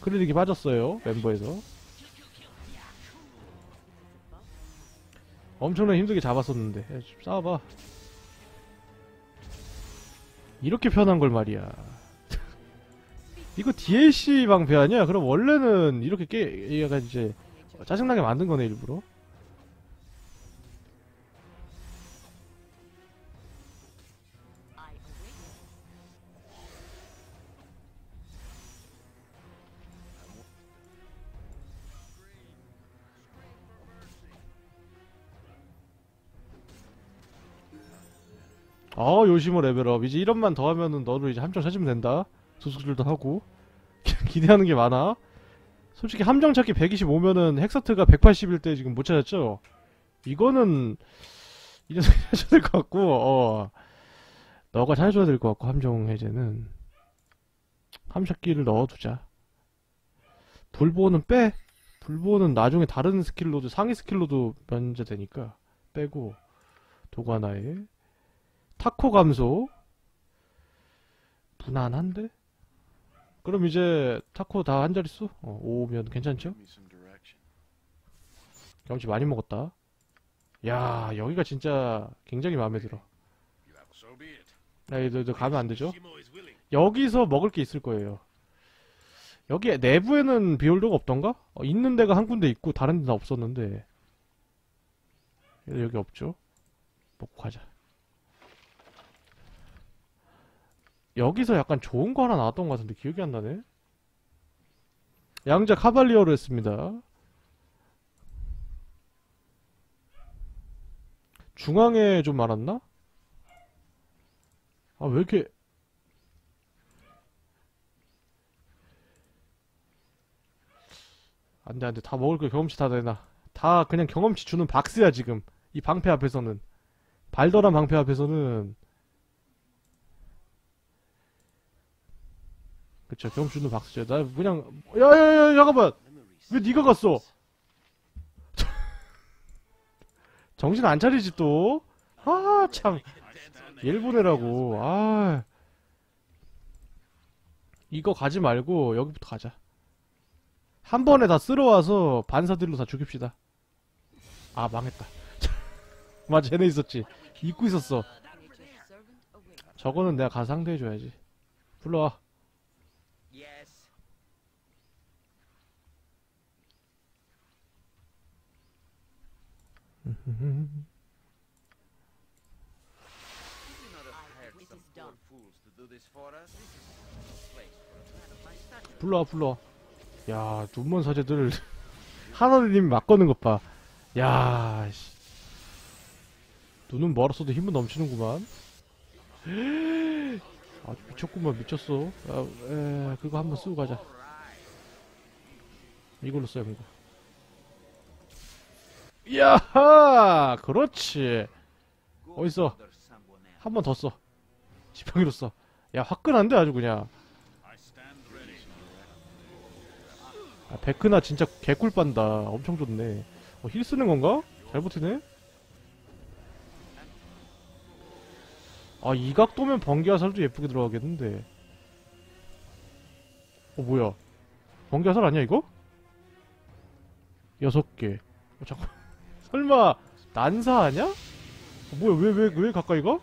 크레딧이 빠졌어요 멤버에서 엄청나게 힘들게 잡았었는데 야, 좀 싸워봐 이렇게 편한 걸 말이야 이거 DLC 방패 아니야? 그럼 원래는 이렇게 깨 얘가 이제 짜증나게 만든 거네 일부러. 아 요시모 레벨업. 이제 이런만 더 하면은 너를 이제 함정 찾으면 된다. 수수들도 하고. 기대하는 게 많아 솔직히 함정 찾기 125면은 헥서트가 180일 때 지금 못 찾았죠? 이거는 이 녀석이 찾아야 될 것 같고 어. 너가 찾아줘야 될 것 같고 함정 해제는. 함샷기를 넣어두자. 불보는 빼. 불보는 나중에 다른 스킬로도 상위 스킬로도 면제되니까 빼고. 도구 하나에. 타코 감소. 무난한데? 그럼 이제 타코 다 한 자릿수? 어, 5면 괜찮죠? 경험치 많이 먹었다 야 여기가 진짜 굉장히 마음에 들어. 야, 너, 너 가면 안 되죠? 여기서 먹을 게 있을 거예요 여기 내부에는 비올더가 없던가? 어, 있는 데가 한 군데 있고 다른 데는 없었는데 여기 없죠? 먹고 가자 여기서 약간 좋은 거 하나 나왔던 것 같은데 기억이 안 나네. 양자 카발리어로 했습니다. 중앙에 좀 많았나? 아 왜 이렇게 안돼 안돼. 다 먹을 거 경험치 다 내놔 다 그냥 경험치 주는 박스야 지금. 이 방패 앞에서는. 발더란 방패 앞에서는 그쵸 경험치 주는 박스죠 나 그냥 야야야 잠깐만 왜 네가 갔어 정신 안 차리지 또 아 참 일보내라고 아 이거 가지 말고 여기부터 가자 한 번에 다 쓸어와서 반사들로 다 죽입시다. 아 망했다. 맞아 쟤네 있었지. 입고 있었어. 저거는 내가 가서 상대해줘야지. 불러와. 불러와 불러와. 야 눈먼 사제들 하나님이 막 거는 것 봐. 야 씨. 눈은 멀었어도 힘은 넘치는구만. 아주 미쳤구만 미쳤어. 야, 에, 그거 한번 쓰고 가자. 이걸로 써요 이거. 야하! 그렇지. 어딨어? 한 번 더 써. 지팡이로 써. 야, 화끈한데, 아주 그냥. 아, 베크나 진짜 개꿀 빤다. 엄청 좋네. 어, 힐 쓰는 건가? 잘 버티네? 아, 이 각도면 번개 화살도 예쁘게 들어가겠는데. 어, 뭐야. 번개 화살 아니야, 이거? 여섯 개. 어, 잠깐. 설마, 난사 아냐? 어, 뭐야, 왜, 왜, 왜 가까이 가?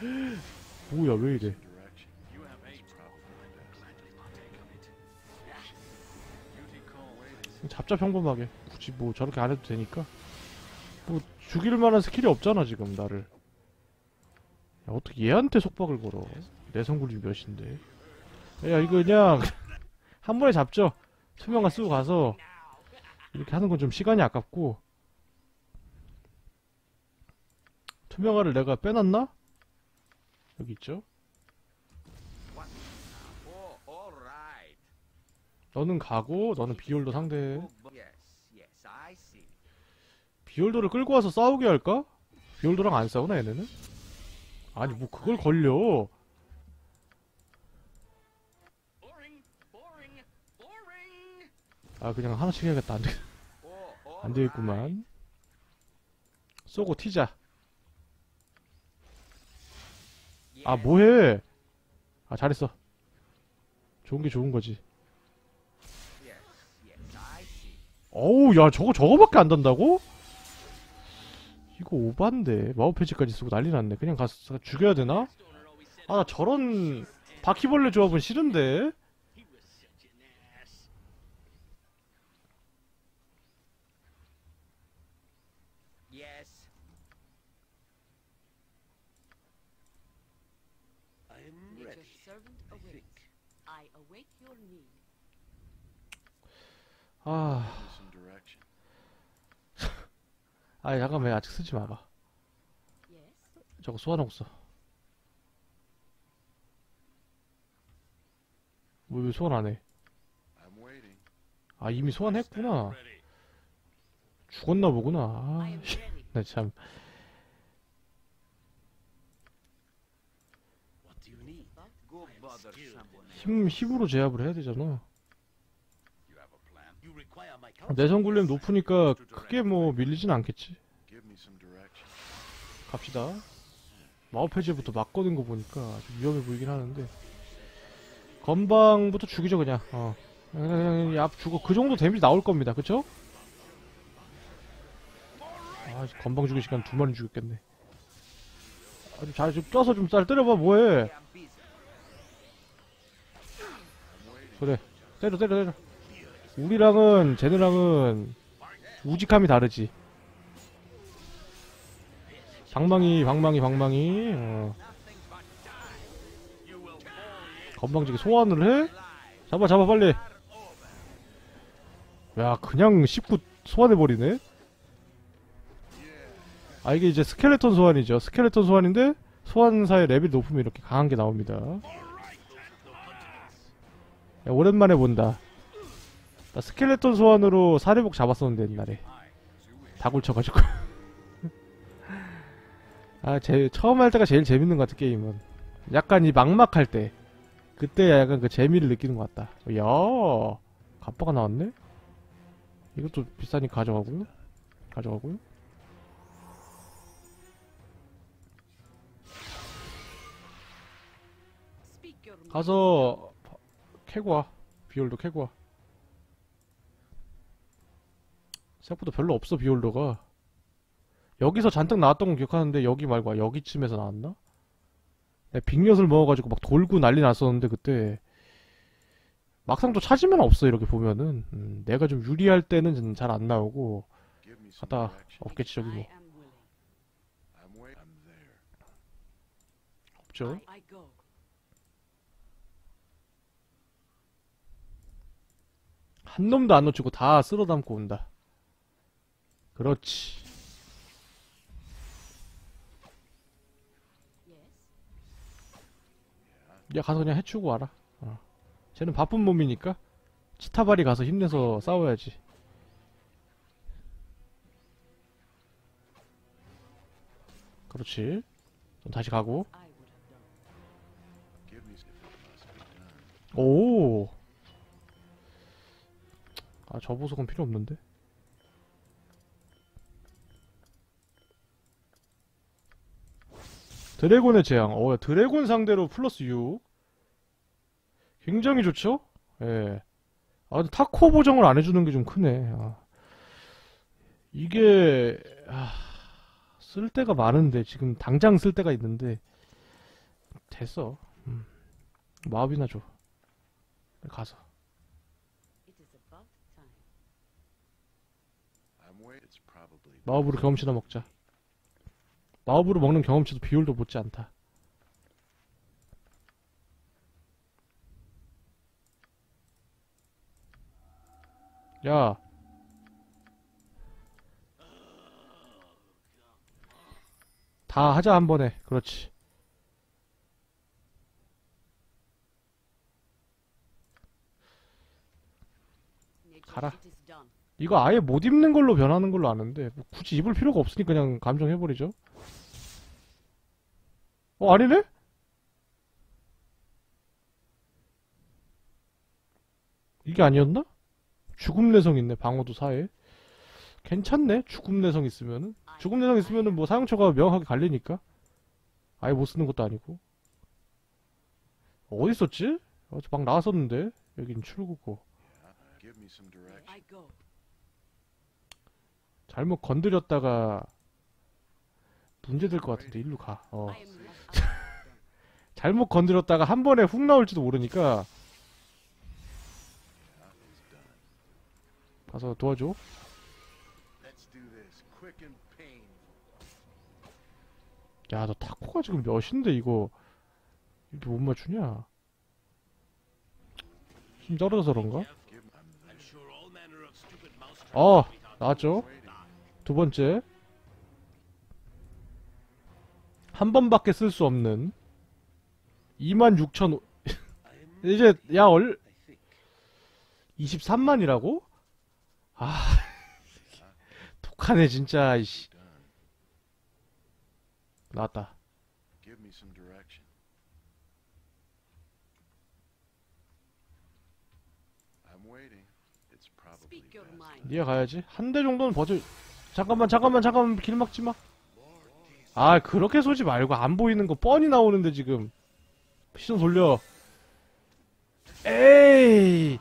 뭐야, 왜 이래. 잡자 평범하게. 굳이 뭐 저렇게 안 해도 되니까. 뭐 죽일 만한 skill이 없잖아 지금 나를. 야 어떻게 얘한테 속박을 걸어? 내 성굴이 몇인데? 야 이거 그냥 한 번에 잡죠. 투명화 쓰고 가서 이렇게 하는 건 좀 시간이 아깝고 투명화를 내가 빼놨나? 여기 있죠. 너는 가고 너는 비올도 see. 비올도를 끌고 와서 싸우게 할까? 비올도랑 안 싸우나 얘네는? 아니 뭐 그걸 걸려. 아 그냥 하나씩 해야겠다 안돼 안 되겠구만. 쏘고 튀자. 아 뭐해? 아 잘했어. 좋은 게 좋은 거지. Yes, yes, I see. 어우 야 저거 저거밖에 안 단다고? 이거 오반데. 마법 패치까지 쓰고 난리 났네. 그냥 가서 죽여야 되나? Stoner always said 아나 저런 바퀴벌레 조합은 싫은데 아. 아 잠깐만 아직 쓰지 마봐. 저거 소환하고 써. 뭐, 왜 소환 안 해? 아, 이미 소환했구나. 죽었나 보구나. 아. 나 참. 힘, 힘으로 제압을 해야 되잖아. You have a plan? You require my 내성 굴렘 높으니까 크게 뭐 밀리진 않겠지. 갑시다. 마법 해제부터 막 거는 거 보니까 좀 위험해 보이긴 하는데. 건방부터 죽이죠, 그냥. 어. 그냥, 그냥, 그냥 앞 죽어. 그 정도 데미지 나올 겁니다. 그쵸? 아, 건방 죽일 시간 두 마리 죽였겠네. 아주 잘, 좀 쪄서 좀 쌀 때려봐, 뭐해. 그래 때려 때려 때려 우리랑은 쟤네랑은 우직함이 다르지. 방망이 방망이 방망이. 어. 건방지게 소환을 해? 잡아 잡아 빨리. 야 그냥 19 소환해버리네? 아 이게 이제 스켈레톤 소환이죠. 스켈레톤 소환인데 소환사의 레벨이 높으면 이렇게 강한 게 나옵니다. 야, 오랜만에 본다 나 스켈레톤 소환으로 사례복 잡았었는데 옛날에. 다굴 쳐가지고. 아 제, 처음 할 때가 제일 재밌는 것 같아 게임은 약간 이 막막할 때 그때 약간 그 재미를 느끼는 것 같다. 야 갑바가 나왔네? 이것도 비싸니까 가져가고 가져가고 Speak your mind. 가서 캐고 와. 비올도 캐고 와 생각보다 별로 없어 비올도가 여기서 잔뜩 나왔던 건 기억하는데 여기 말고 아, 여기쯤에서 나왔나? 내가 빅엿을 먹어가지고 막 돌고 난리 났었는데 그때 막상 또 찾으면 없어 이렇게 보면은 음, 내가 좀 유리할 때는 잘 안 나오고 direction. 없겠지 저기 뭐. 없죠. 한 놈도 안 놓치고 다 쓸어 담고 온다 그렇지. 야 가서 그냥 해치우고 와라 어. 쟤는 바쁜 몸이니까 치타발이 가서 힘내서 싸워야지 그렇지 좀 다시 가고. 오. 아, 저 보석은 필요 없는데. 드래곤의 재앙. 어, 야, 드래곤 상대로 플러스 6. 굉장히 좋죠? 예. 아, 타코 보정을 안 해주는 게 좀 크네. 아. 이게, 아, 쓸 데가 많은데, 지금 당장 쓸 데가 있는데, 됐어. 음. 마법이나 줘. 가서. 마법으로 경험치나 먹자. 마법으로 먹는 경험치도 비율도 못지 않다. 야. 다 하자 한 번에. 그렇지. 가라. 이거 아예 못 입는 걸로 변하는 걸로 아는데 뭐 굳이 입을 필요가 없으니까 그냥 감정해버리죠. 어 아니네? 이게 아니었나? 죽음 내성 있네 방어도 4에 괜찮네 죽음 내성 있으면은 죽음 내성 있으면은 뭐 사용처가 명확하게 갈리니까 아예 못 쓰는 것도 아니고 어디 있었지? 어, 막 나왔었는데 여긴 출구고 Give me some direction. I go. 잘못 건드렸다가 문제 될 것 같은데 일로 가. 어. 잘못 건드렸다가 한 번에 훅 나올지도 모르니까 가서 도와줘. 야, 너 타코가 지금 몇인데 이거 이렇게 못 맞추냐? 힘 떨어져서 그런가? 어, 나왔죠? 두 번째. 한 번밖에 쓸 수 없는 26,000 이제 야 얼 23만이라고? 아 독하네 진짜 이씨. 나왔다 Give me some direction. I'm waiting. It's probably Speak your best. mind. 니가 가야지 한 대 정도는 버텨 잠깐만 잠깐만 잠깐만. 길 막지 마. 아 그렇게 쏘지 말고 안 보이는 거 뻔히 나오는데 지금. 시선 돌려. 에이.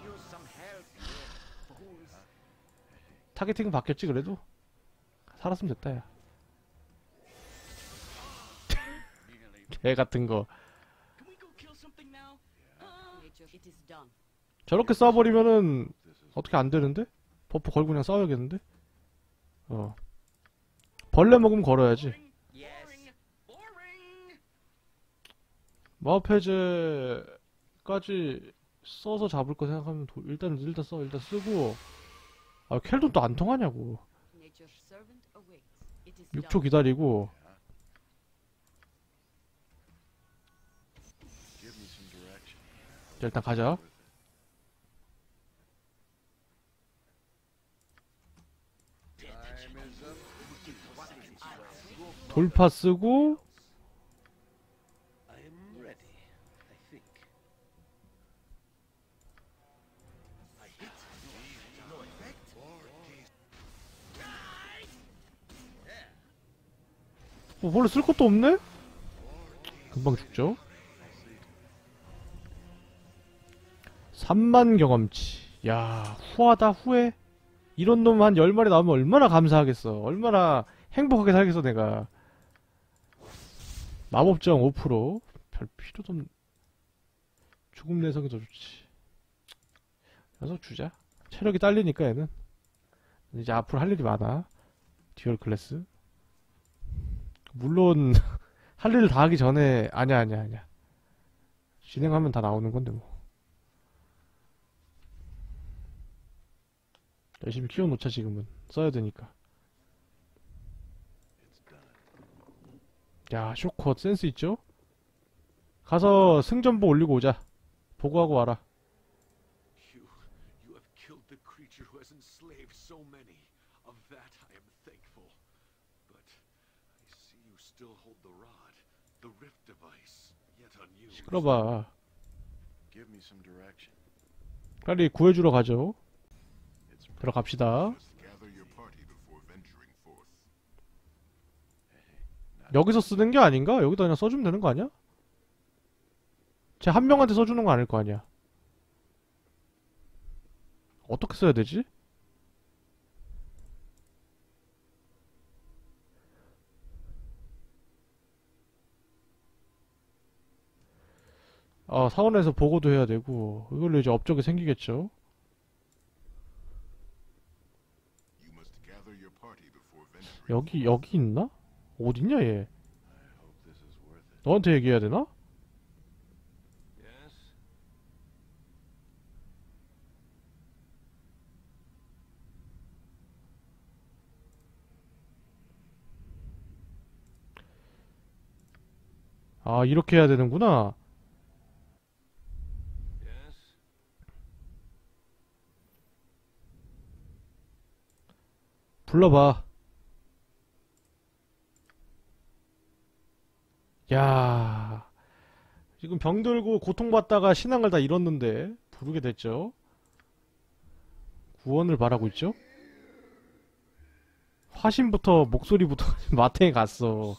targeting 바뀌었지 그래도? 살았으면 됐다 야. 개 같은 거. 저렇게 쏴버리면은 어떻게 안 되는데? buff 걸고 그냥 싸워야겠는데? 어. 벌레 먹으면 걸어야지. 해제까지 써서 잡을 거 생각하면 도- 일단 일단 써 일단 쓰고 아 켈돈 또 안 통하냐고 Nature's servant awaits. It is 6초 done. 기다리고 일단 가자 돌파 쓰고. 뭐 별로 쓸 것도 없네? 금방 죽죠 3만 경험치 야 후하다 후해 이런 놈 한 10마리 나오면 얼마나 감사하겠어 얼마나 행복하게 살겠어 내가 마법정 5%별 필요도 없는 죽음 내성이 더 좋지. 녀석 주자. 체력이 딸리니까 얘는. 이제 앞으로 할 일이 많아. dual class. 물론 할 일을 다 하기 전에 아니야 아니야 아니야. 진행하면 다 나오는 건데 뭐. 열심히 키워놓자 지금은. 써야 되니까 야 shortcut 센스 있죠? 가서 승전보 올리고 오자 보고하고 와라. 시끄러봐. 빨리 구해주러 가죠 들어갑시다 여기서 쓰는 게 아닌가? 여기다 그냥 써주면 되는 거 아니야? 쟤 한 명한테 써주는 거 아닐 거 아니야 어떻게 써야 되지? 아, 사원에서 보고도 해야 되고, 이걸로 이제 업적이 생기겠죠? 여기, 여기 있나? 어딨냐, 얘? 너한테 얘기해야 되나? 아, 이렇게 해야 되는구나. 불러봐. 야, 지금 병 들고 고통받다가 신앙을 다 잃었는데 부르게 됐죠. 구원을 바라고 있죠. 화신부터 목소리부터 마탱에 갔어.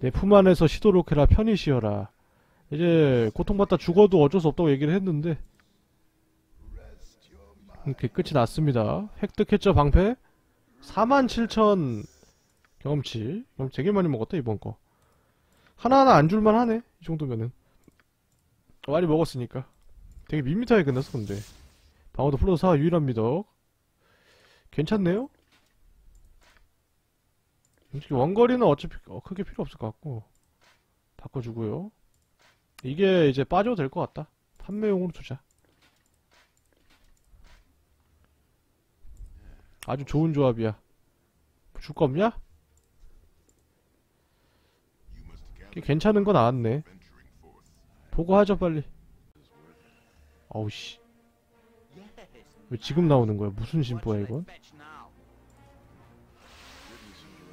내 품 안에서 쉬도록 해라 편히 쉬어라. 이제 고통받다 죽어도 어쩔 수 없다고 얘기를 했는데 이렇게 끝이 났습니다. 획득했죠 방패? 47,000 경험치. 경험치 되게 많이 먹었다 이번 거. 하나하나 안 줄만 하네. 이 정도면은. 많이 먹었으니까. 되게 밋밋하게 끝났어 근데. 방어도 플러스 4 유일합니다. 괜찮네요? 솔직히 원거리는 어차피 어, 크게 필요 없을 것 같고. 바꿔주고요. 이게 이제 빠져도 될 것 같다. 판매용으로 두자. 아주 좋은 조합이야. 줄 거 없냐? You must gather 꽤 괜찮은 거 나왔네. 보고하죠 빨리. 어우 씨. Yes. 왜 지금 나오는 거야? 무슨 심보야 이건?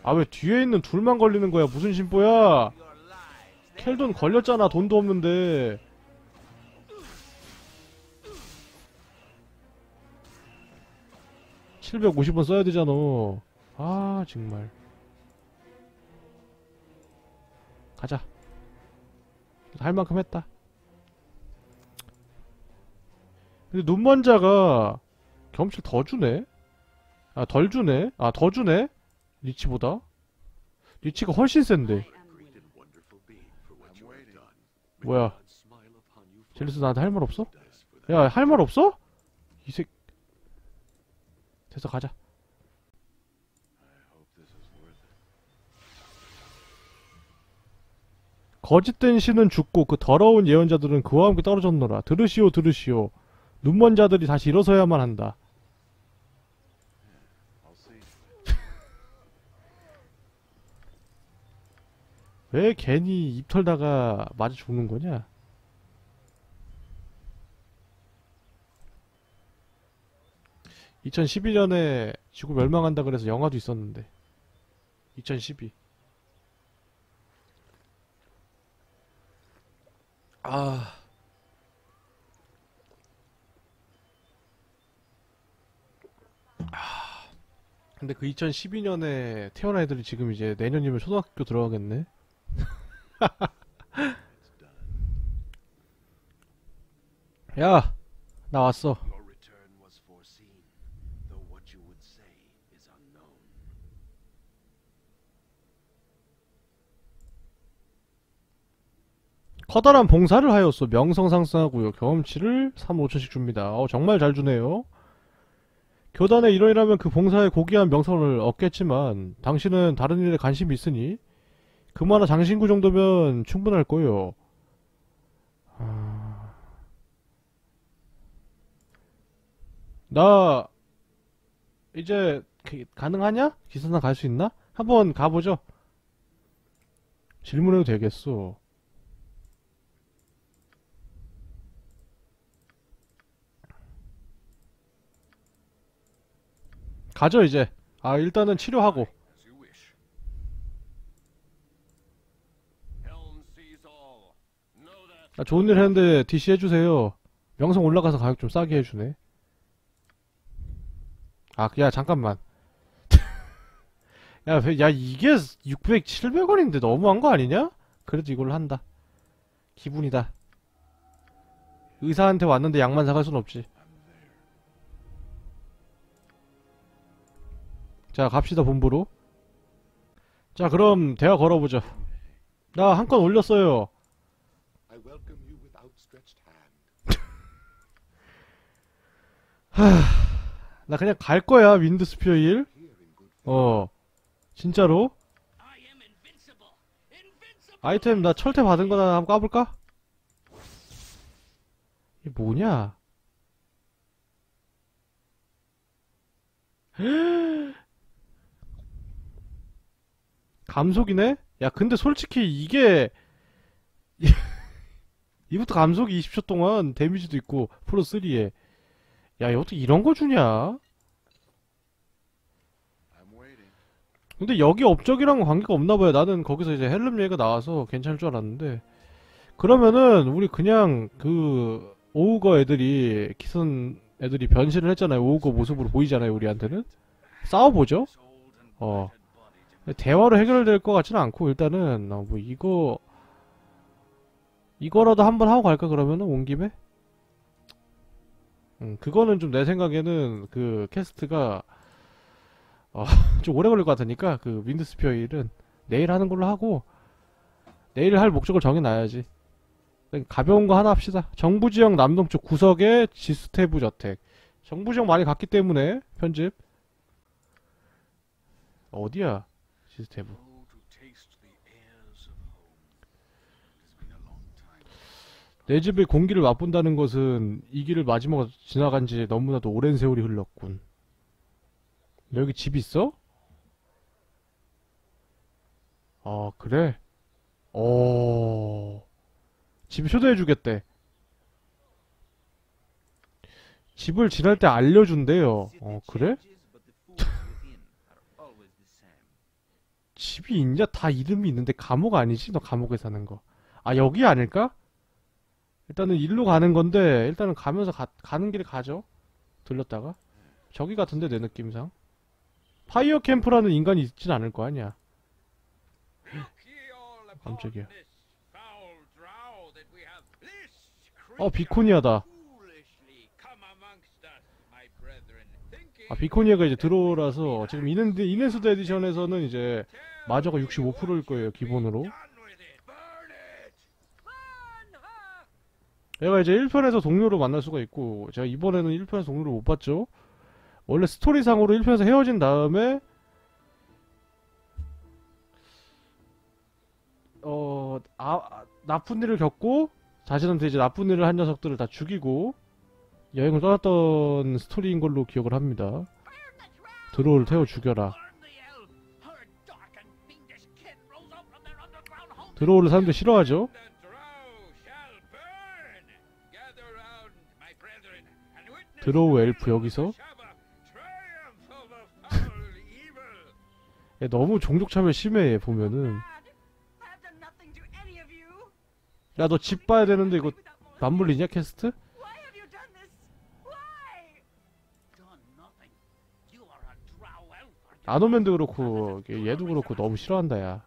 아 왜 뒤에 있는 둘만 걸리는 거야? 무슨 심보야? 켈돈 걸렸잖아. 돈도 없는데. (750원) 써야 되잖아 아 정말 가자 할 만큼 했다 근데 눈먼자가 경험치를 더 주네 아 덜 주네 아 더 주네 리치보다 리치가 훨씬 센데. 뭐야? 젤리스 나한테 할 말 없어? 야, 할 말 없어? 이 새. 됐어, 가자. 거짓된 신은 죽고 그 더러운 예언자들은 그와 함께 떨어졌노라. 들으시오, 들으시오. 눈먼 자들이 다시 일어서야만 한다. 왜 괜히 입 털다가 맞아 죽는 거냐? (2012년에) 지구 멸망한다 그래서 영화도 있었는데 (2012) 아. 아, 근데 그 2012년에 태어난 애들이 지금 이제 내년이면 초등학교 들어가겠네? 야, 나 왔어. 커다란 봉사를 하였소. 명성 상승하고요. 경험치를 3, 5천씩 줍니다. 어, 정말 잘 주네요. 교단의 일원이라면 그 봉사에 고귀한 명성을 얻겠지만 당신은 다른 일에 관심이 있으니 그마나 장신구 정도면 충분할 거요. 아... 나 이제 그- 가능하냐? 기사상 갈수 있나? 한번 가보죠. 질문해도 되겠어. 가죠 이제. 아 일단은 치료하고. 나 좋은 일 했는데 DC 해주세요. 명성 올라가서 가격 좀 싸게 해주네. 아, 야, 잠깐만. 야, 왜- 야, 이게 600, 700원인데 너무한 거 아니냐? 그래도 이걸로 한다. 기분이다. 의사한테 왔는데 약만 사갈 순 없지. 자, 갑시다, 본부로. 자, 그럼 대화 걸어보죠. 나 한 건 올렸어요. Hand. 나 그냥 갈 거야, 윈드 스피어 일. Here in good faith. 어. 진짜로? 아이템 나 철퇴 받은 거나 한번 까볼까? 이게 뭐냐? 감속이네? 야, 근데 솔직히 이게 이부터 감속이 20초 동안 데미지도 있고 프로 3에 야, 어떻게 이런 거 주냐? 근데 여기 업적이랑 관계가 없나 봐요. 나는 거기서 이제 헬름 얘기가 나와서 괜찮을 줄 알았는데. 그러면은 우리 그냥 그 오우거 애들이 기선 애들이 변신을 했잖아요. 오우거 모습으로 보이잖아요. 우리한테는 싸워보죠. 어 대화로 해결될 것 같지는 않고 일단은 어, 뭐 이거 이거라도 한번 하고 갈까 그러면은 온 김에. 음 그거는 좀 내 생각에는 그 캐스트가 어, 좀 오래 걸릴 것 같으니까 그 윈드스피어 일은 내일 하는 걸로 하고 내일 할 목적을 정해놔야지. 가벼운 거 하나 합시다. 정부지역 남동쪽 구석에 지스테브 저택. 정부지역 많이 갔기 때문에 편집. 어디야 time. 내 집의 공기를 맛본다는 것은 이 길을 마지막으로 지나간 지 너무나도 오랜 세월이 흘렀군 너 여기 집 있어? 아 그래? 어 집에 초대해 주겠대 집을 지날 때 알려준대요 어 그래? 집이 있냐? 다 이름이 있는데 감옥 아니지? 너 감옥에 사는 거. 아, 여기 아닐까? 일단은 일로 가는 건데, 일단은 가면서 가, 가는 길에 가죠. 들렸다가. 저기 같은데, 내 느낌상. 파이어 캠프라는 인간이 있진 않을 거 아니야. 깜짝이야. 어, 비코니아다. 아, 비코니아가 이제 들어오라서, 지금 Enhan, Enhanced Edition에서는 이제, 마저가 65%일 거예요, 기본으로. 얘가 이제 1편에서 동료를 만날 수가 있고 제가 이번에는 1편에서 동료를 못 봤죠 원래 스토리상으로 1편에서 헤어진 다음에 어 아, 아, 나쁜 일을 겪고 자신한테 이제 나쁜 일을 한 녀석들을 다 죽이고 여행을 떠났던 스토리인 걸로 기억을 합니다 drow를 태워 죽여라. drow를 사람들이 싫어하죠 drow 엘프 여기서. 얘 너무 종족차별 심해 얘 보면은. 야 너 집 봐야 되는데 이거 맞물리냐 캐스트? 아노맨도 그렇고 얘도 그렇고 너무 싫어한다 야!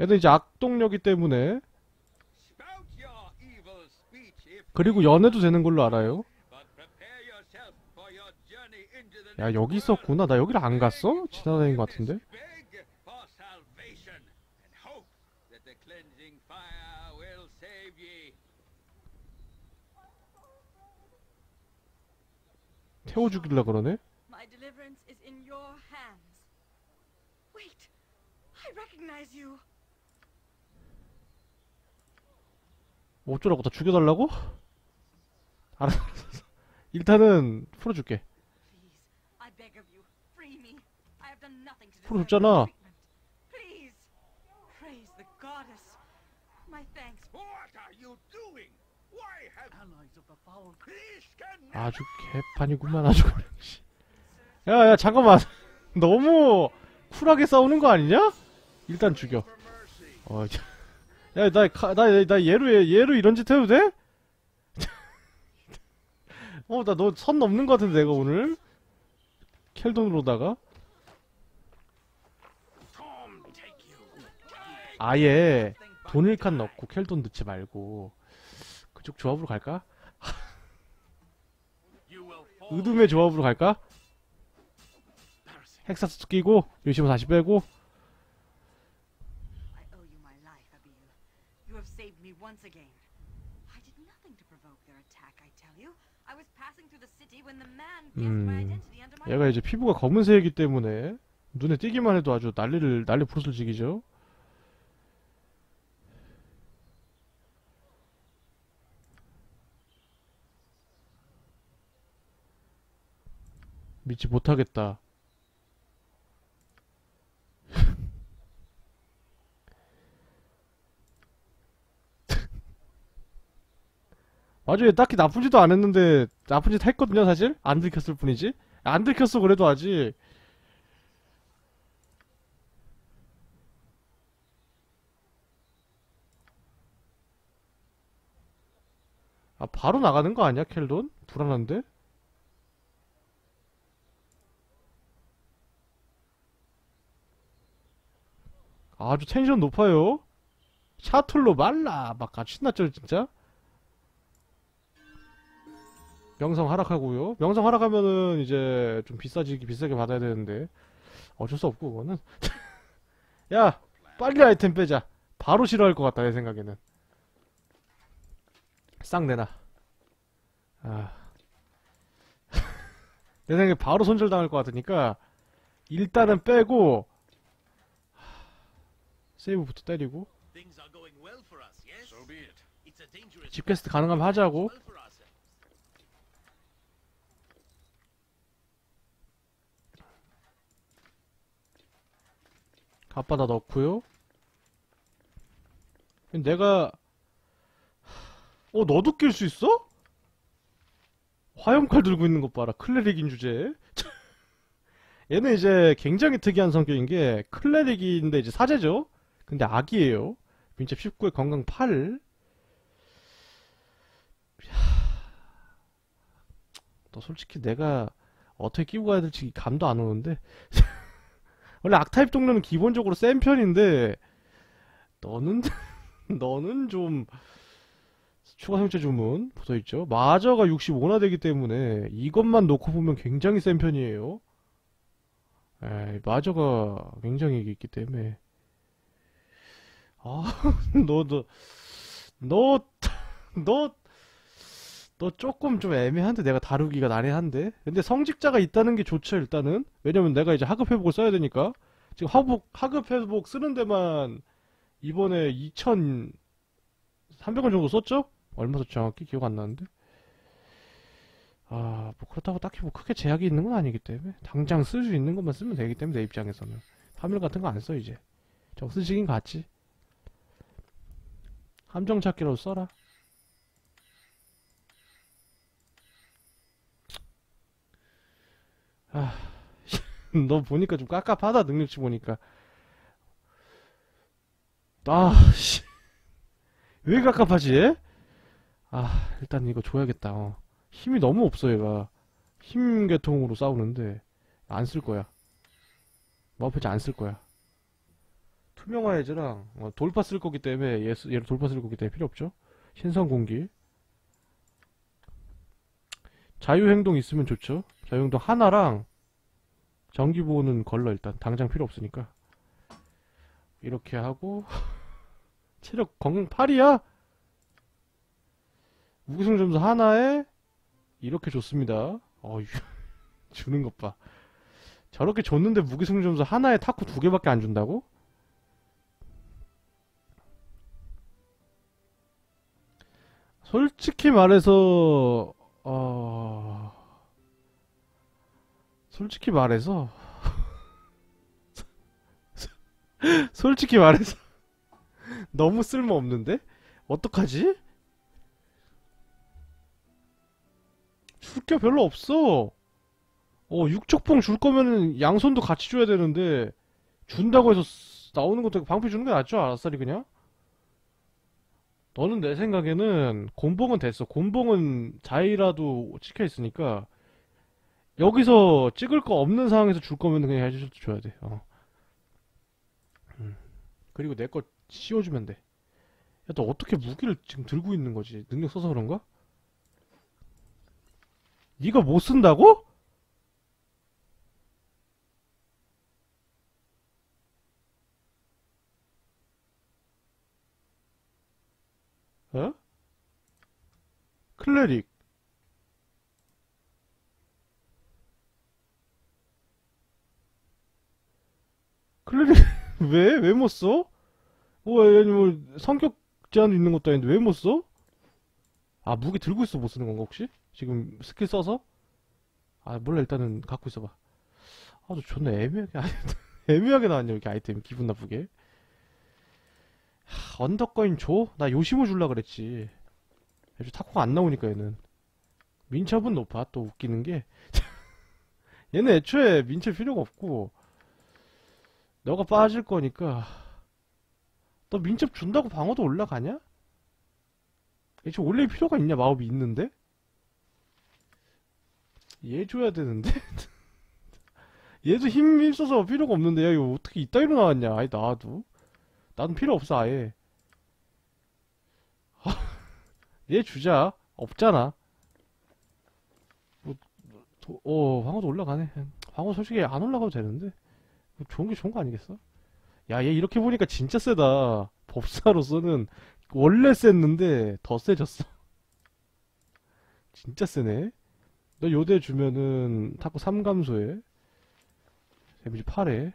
얘도 이제 악동력이 때문에 그리고 연애도 되는 걸로 알아요 야 여기. 있었구나 나 여기를 안 갔어? 지나다닌 것 같은데 태워 죽일라 그러네? My deliverance is in your hands. Wait! I recognize you! 뭐 어쩌라고 다 죽여 달라고? 알았어 알았어. 일단은 풀어 줄게 nothing to deserve 풀어 줬잖아. 아주 개판이구만 아주 그냥 씨. 야야 잠깐만 너무 쿨하게 싸우는 거 아니냐? 일단 죽여 어, 야나 나, 나, 나 얘로 얘- 얘로 이런 짓 해도 돼? 어 나 너 선 넘는 거 같은데 내가 오늘 켈돈으로다가? 아예 돈을 칸 넣고 켈돈 넣지 말고 그쪽 조합으로 갈까? 의둠의 조합으로 갈까? 헥사스 끼고 요시모 다시 빼고 음, 얘가 이제 피부가 검은색이기 때문에 눈에 띄기만 해도 아주 난리를 난리 부르슬 지기죠. 믿지 못하겠다. 맞아요. 딱히 나쁜 짓도 안 했는데 나쁜 짓 했거든요, 사실. 안 들켰을 뿐이지. 안 들켰어 그래도 아직. 아 바로 나가는 거 아니야, 켈돈? 불안한데? 아주 텐션 높아요. 샤틀로 말라 막 아, 신났죠 진짜. 명성 하락하고요. 명성 하락하면은 이제 좀 비싸지기 비싸게 받아야 되는데 어쩔 수 없고 그거는. 야 빨리 아이템 빼자. 바로 싫어할 것 같다 내 생각에는. 싹 내놔. 아. 내 생각에 바로 손절당할 것 같으니까 일단은 빼고 세이브부터 때리고 집 퀘스트 가능하면 하자고. 앞바다 넣고요. 내가 어 너도 낄 수 있어? 화염칼 들고 있는 것 봐라. 클레릭인 주제에. 얘는 이제 굉장히 특이한 성격인 게 클레릭인데 이제 사제죠. 근데 악이에요. 민첩 19에 건강 8. 너 솔직히 내가 어떻게 끼고 가야 될지 감도 안 오는데. 원래 악타입 동료는 기본적으로 센 편인데 너는 너는 좀 추가 생체 주문 붙어있죠 마저가 65나 되기 때문에 이것만 놓고 보면 굉장히 센 편이에요 에, 마저가 굉장히 있기 때문에 아, 너, 너, 너, 너, 너 조금 좀 애매한데? 내가 다루기가 난해한데? 근데 성직자가 있다는 게 좋죠 일단은. 왜냐면 내가 이제 하급 회복을 써야 되니까. 지금 하복 하급 회복 쓰는 데만 이번에 2,300원 정도 썼죠? 얼마 썼지? 정확히 기억 안 나는데. 아, 뭐 그렇다고 딱히 뭐 크게 제약이 있는 건 아니기 때문에. 당장 쓸 수 있는 것만 쓰면 되기 때문에 내 입장에서는. 파밀 같은 거 안 써 이제. 적쓰시긴 같지 함정 찾기라도 써라 아, 너 보니까 좀 깝깝하다 능력치 보니까 아, 씨. 왜 깝깝하지 얘? 아, 일단 이거 줘야겠다 어. 힘이 너무 없어 얘가 힘 계통으로 싸우는데 안 쓸 거야 마법패치 안쓸 거야 투명화 해제랑 어, 돌파 쓸 거기 때문에 얘, 쓰- 얘를 돌파 쓸 거기 때문에 필요 없죠. 신성 공기. 자유행동 있으면 좋죠. 자유행동 하나랑 전기보호는 걸러 일단. 당장 필요 없으니까. 이렇게 하고. 체력 건강 8이야? 무기성 점수 하나에 이렇게 줬습니다. 어, 유- 주는 것 봐. 저렇게 줬는데 무기승 점수 하나에 타코 두 개밖에 안 준다고? 솔직히 말해서, 어, 솔직히 말해서, 솔직히 말해서, 너무 쓸모없는데? 어떡하지? 줄 게 별로 없어. 어, 육척봉 줄 거면은 양손도 같이 줘야 되는데, 준다고 해서 쓰- 나오는 것도 방패 주는 게 낫죠, 아싸리 그냥? 너는 내 생각에는 곤봉은 됐어. 곤봉은 자이라도 찍혀 있으니까, 여기서 찍을 거 없는 상황에서 줄 거면 그냥 해줘도 줘야 돼. 어. 음. 그리고 내 거 씌워주면 돼. 야, 너 어떻게 무기를 지금 들고 있는 거지? 능력 써서 그런가? 네가 못 쓴다고? 어? 클레릭 cleric 왜? 왜 못 써? 뭐, 아니 뭐 성격 제한도 있는 것도 아닌데 왜 못 써? 아 무기 들고 있어 못 쓰는 건가 혹시? 지금 스킬 써서? 아 몰라 일단은 갖고 있어봐 아너 존나 애매하게 애매하게 나왔냐 이렇게 아이템 기분 나쁘게 하, 언덕 거인 줘? 나 요시모 줄라 그랬지 요즘 THAC0가 안 나오니까 얘는. 민첩은 높아. 또 웃기는 게. 얘는 애초에 민첩 필요가 없고 너가 빠질 거니까 너 민첩 준다고 방어도 올라가냐? 애초에 올릴 필요가 있냐? 마법이 있는데? 얘 줘야 되는데? 얘도 힘 있어서 필요가 없는데 야 이거 어떻게 이따위로 나왔냐? 아니 나와도. 나는 필요 없어 아예 얘 주자. 없잖아. 뭐, 도- 어 방어도 올라가네. 방어 솔직히 안 올라가도 되는데. 뭐 좋은 게 좋은 거 아니겠어? 야 얘 이렇게 보니까 진짜 세다. 법사로서는 원래 셌는데 더 세졌어. 진짜 세네. 너 요대 주면은 타코 3감소에 데미지 8에.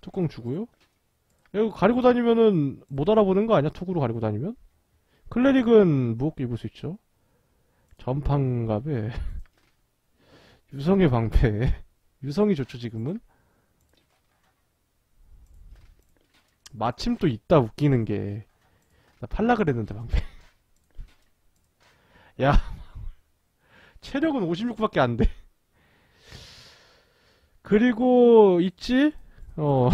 뚜껑 주고요. 야, 이거 가리고 다니면은 못 알아보는 거 아니야? 툭으로 가리고 다니면? 클레릭은 무겁게 입을 수 있죠 전판갑에 유성의 방패 유성이 좋죠 지금은 마침 또 있다 웃기는 게 나 팔라 그랬는데 방패 야 체력은 56밖에 안 돼. 그리고 있지? 어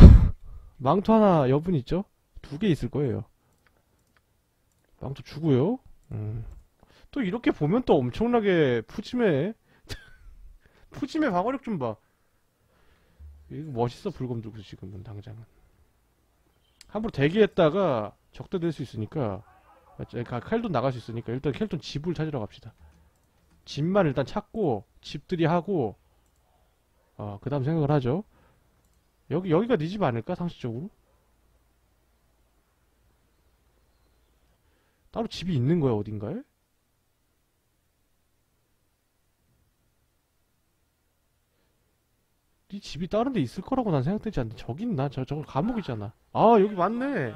망토 하나 여분 있죠? 두 개 있을 거예요. 망토 주고요. 음. 또 이렇게 보면 또 엄청나게 푸짐해. 푸짐해 방어력 좀 봐. 이거 멋있어 불검 들고 지금은 당장은. 함부로 대기했다가 적대될 수 있으니까 아, 칼돈 나갈 수 있으니까 일단 켈톤 집을 찾으러 갑시다. 집만 일단 찾고 집들이 하고 어, 그 다음 생각을 하죠. 여기 여기가 네 집 아닐까 상식적으로? 따로 집이 있는 거야 어딘가에? 네 집이 다른 데 있을 거라고 난 생각되지 않는데 저기 있나? 저 저거 감옥이잖아. 아 여기 맞네.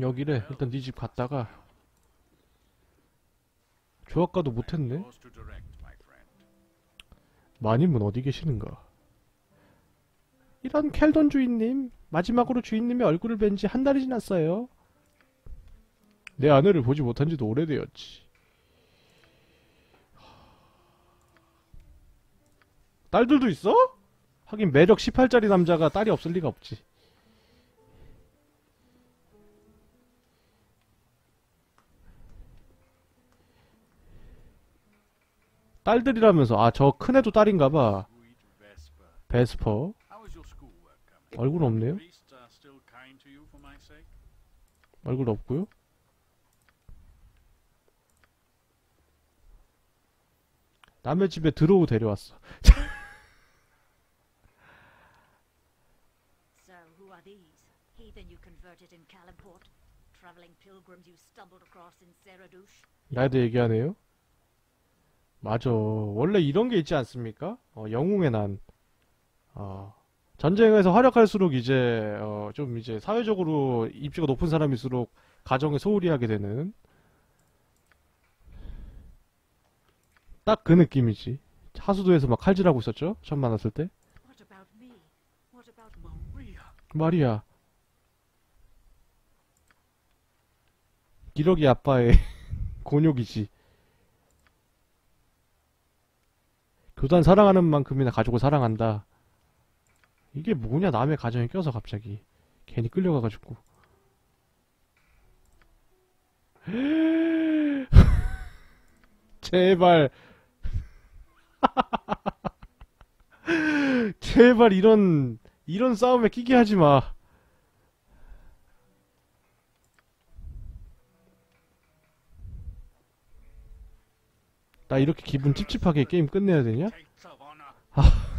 여기래. 일단 네 집 갔다가 조합가도 못했네. 마님은 어디 계시는가? 이런 켈돈 주인님, 마지막으로 주인님의 얼굴을 뵌 지 한 달이 지났어요. 내 아내를 보지 못한 지도 오래되었지. 딸들도 있어? 하긴 매력 18짜리 남자가 딸이 없을 리가 없지. 딸들이라면서 아 저 큰애도 딸인가봐. 베스퍼 How is your schoolwork coming? 얼굴 없네요. 얼굴 없고요. 남의 집에 들어오 데려왔어. 나에도 얘기하네요. 맞아. 원래 이런 게 있지 않습니까? 어, 영웅의 난. 어, 전쟁에서 활약할수록 이제 어, 좀 이제 사회적으로 입지가 높은 사람일수록 가정에 소홀히 하게 되는 딱 그 느낌이지. 하수도에서 막 칼질하고 있었죠? 처음 만났을 때. 말이야. 기러기 아빠의 곤욕이지. 교단 사랑하는 만큼이나 가족을 사랑한다. 이게 뭐냐, 남의 가정에 껴서 갑자기. 괜히 끌려가가지고. 제발. 제발 이런 이런 싸움에 끼게 하지 마. 나 이렇게 기분 찝찝하게 게임 끝내야 되냐? Takes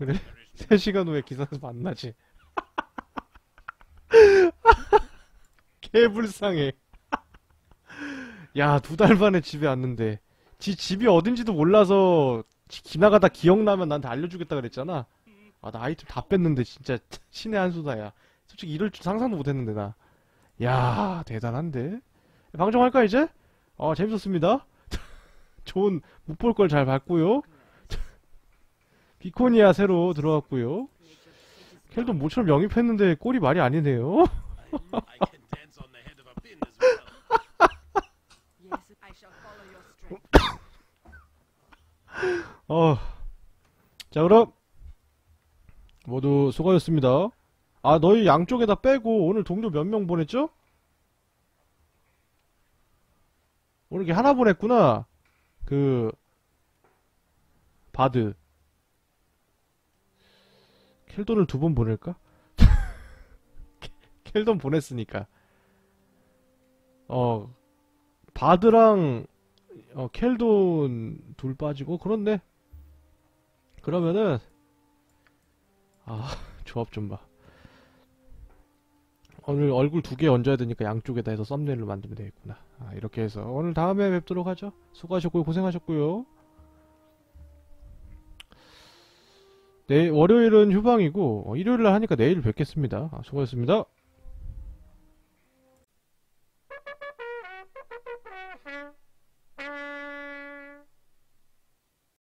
그래? There is 3시간 후에 기사에서 만나지. 개불쌍해. 야, 두 달 만에 집에 왔는데. 지 집이 어딘지도 몰라서 지- 지나가다 기억나면 나한테 알려주겠다 그랬잖아. 아, 나 아이템 다 뺐는데 진짜 신의 한 수다, 야. 솔직히 이럴 줄 상상도 못 했는데, 나. 야, 대단한데? 방송할까, 이제? 어, 재밌었습니다. 좋은, 못 볼 걸 잘 봤고요. 비코니아 새로 들어왔고요. 켈도 모처럼 영입했는데 꼴이 말이 아니네요. 어. 자, 그럼 모두 수고하셨습니다. 아, 너희 양쪽에다 빼고 오늘 동료 몇 명 보냈죠? 오늘 이렇게 하나 보냈구나. 그 바드. 켈돈을 두 번 보낼까? 켈돈 보냈으니까. 어, 바드랑 어, 켈돈 둘 빠지고 그렇네. 그러면은 아 조합 좀 봐. 오늘 얼굴 두 개 얹어야 되니까 양쪽에다 해서 썸네일로 만들면 되겠구나. 아, 이렇게 해서 오늘 다음에 뵙도록 하죠. 수고하셨고요. 고생하셨고요. 네, 월요일은 휴방이고 어, 일요일날 하니까 내일 뵙겠습니다. 아, 수고하셨습니다.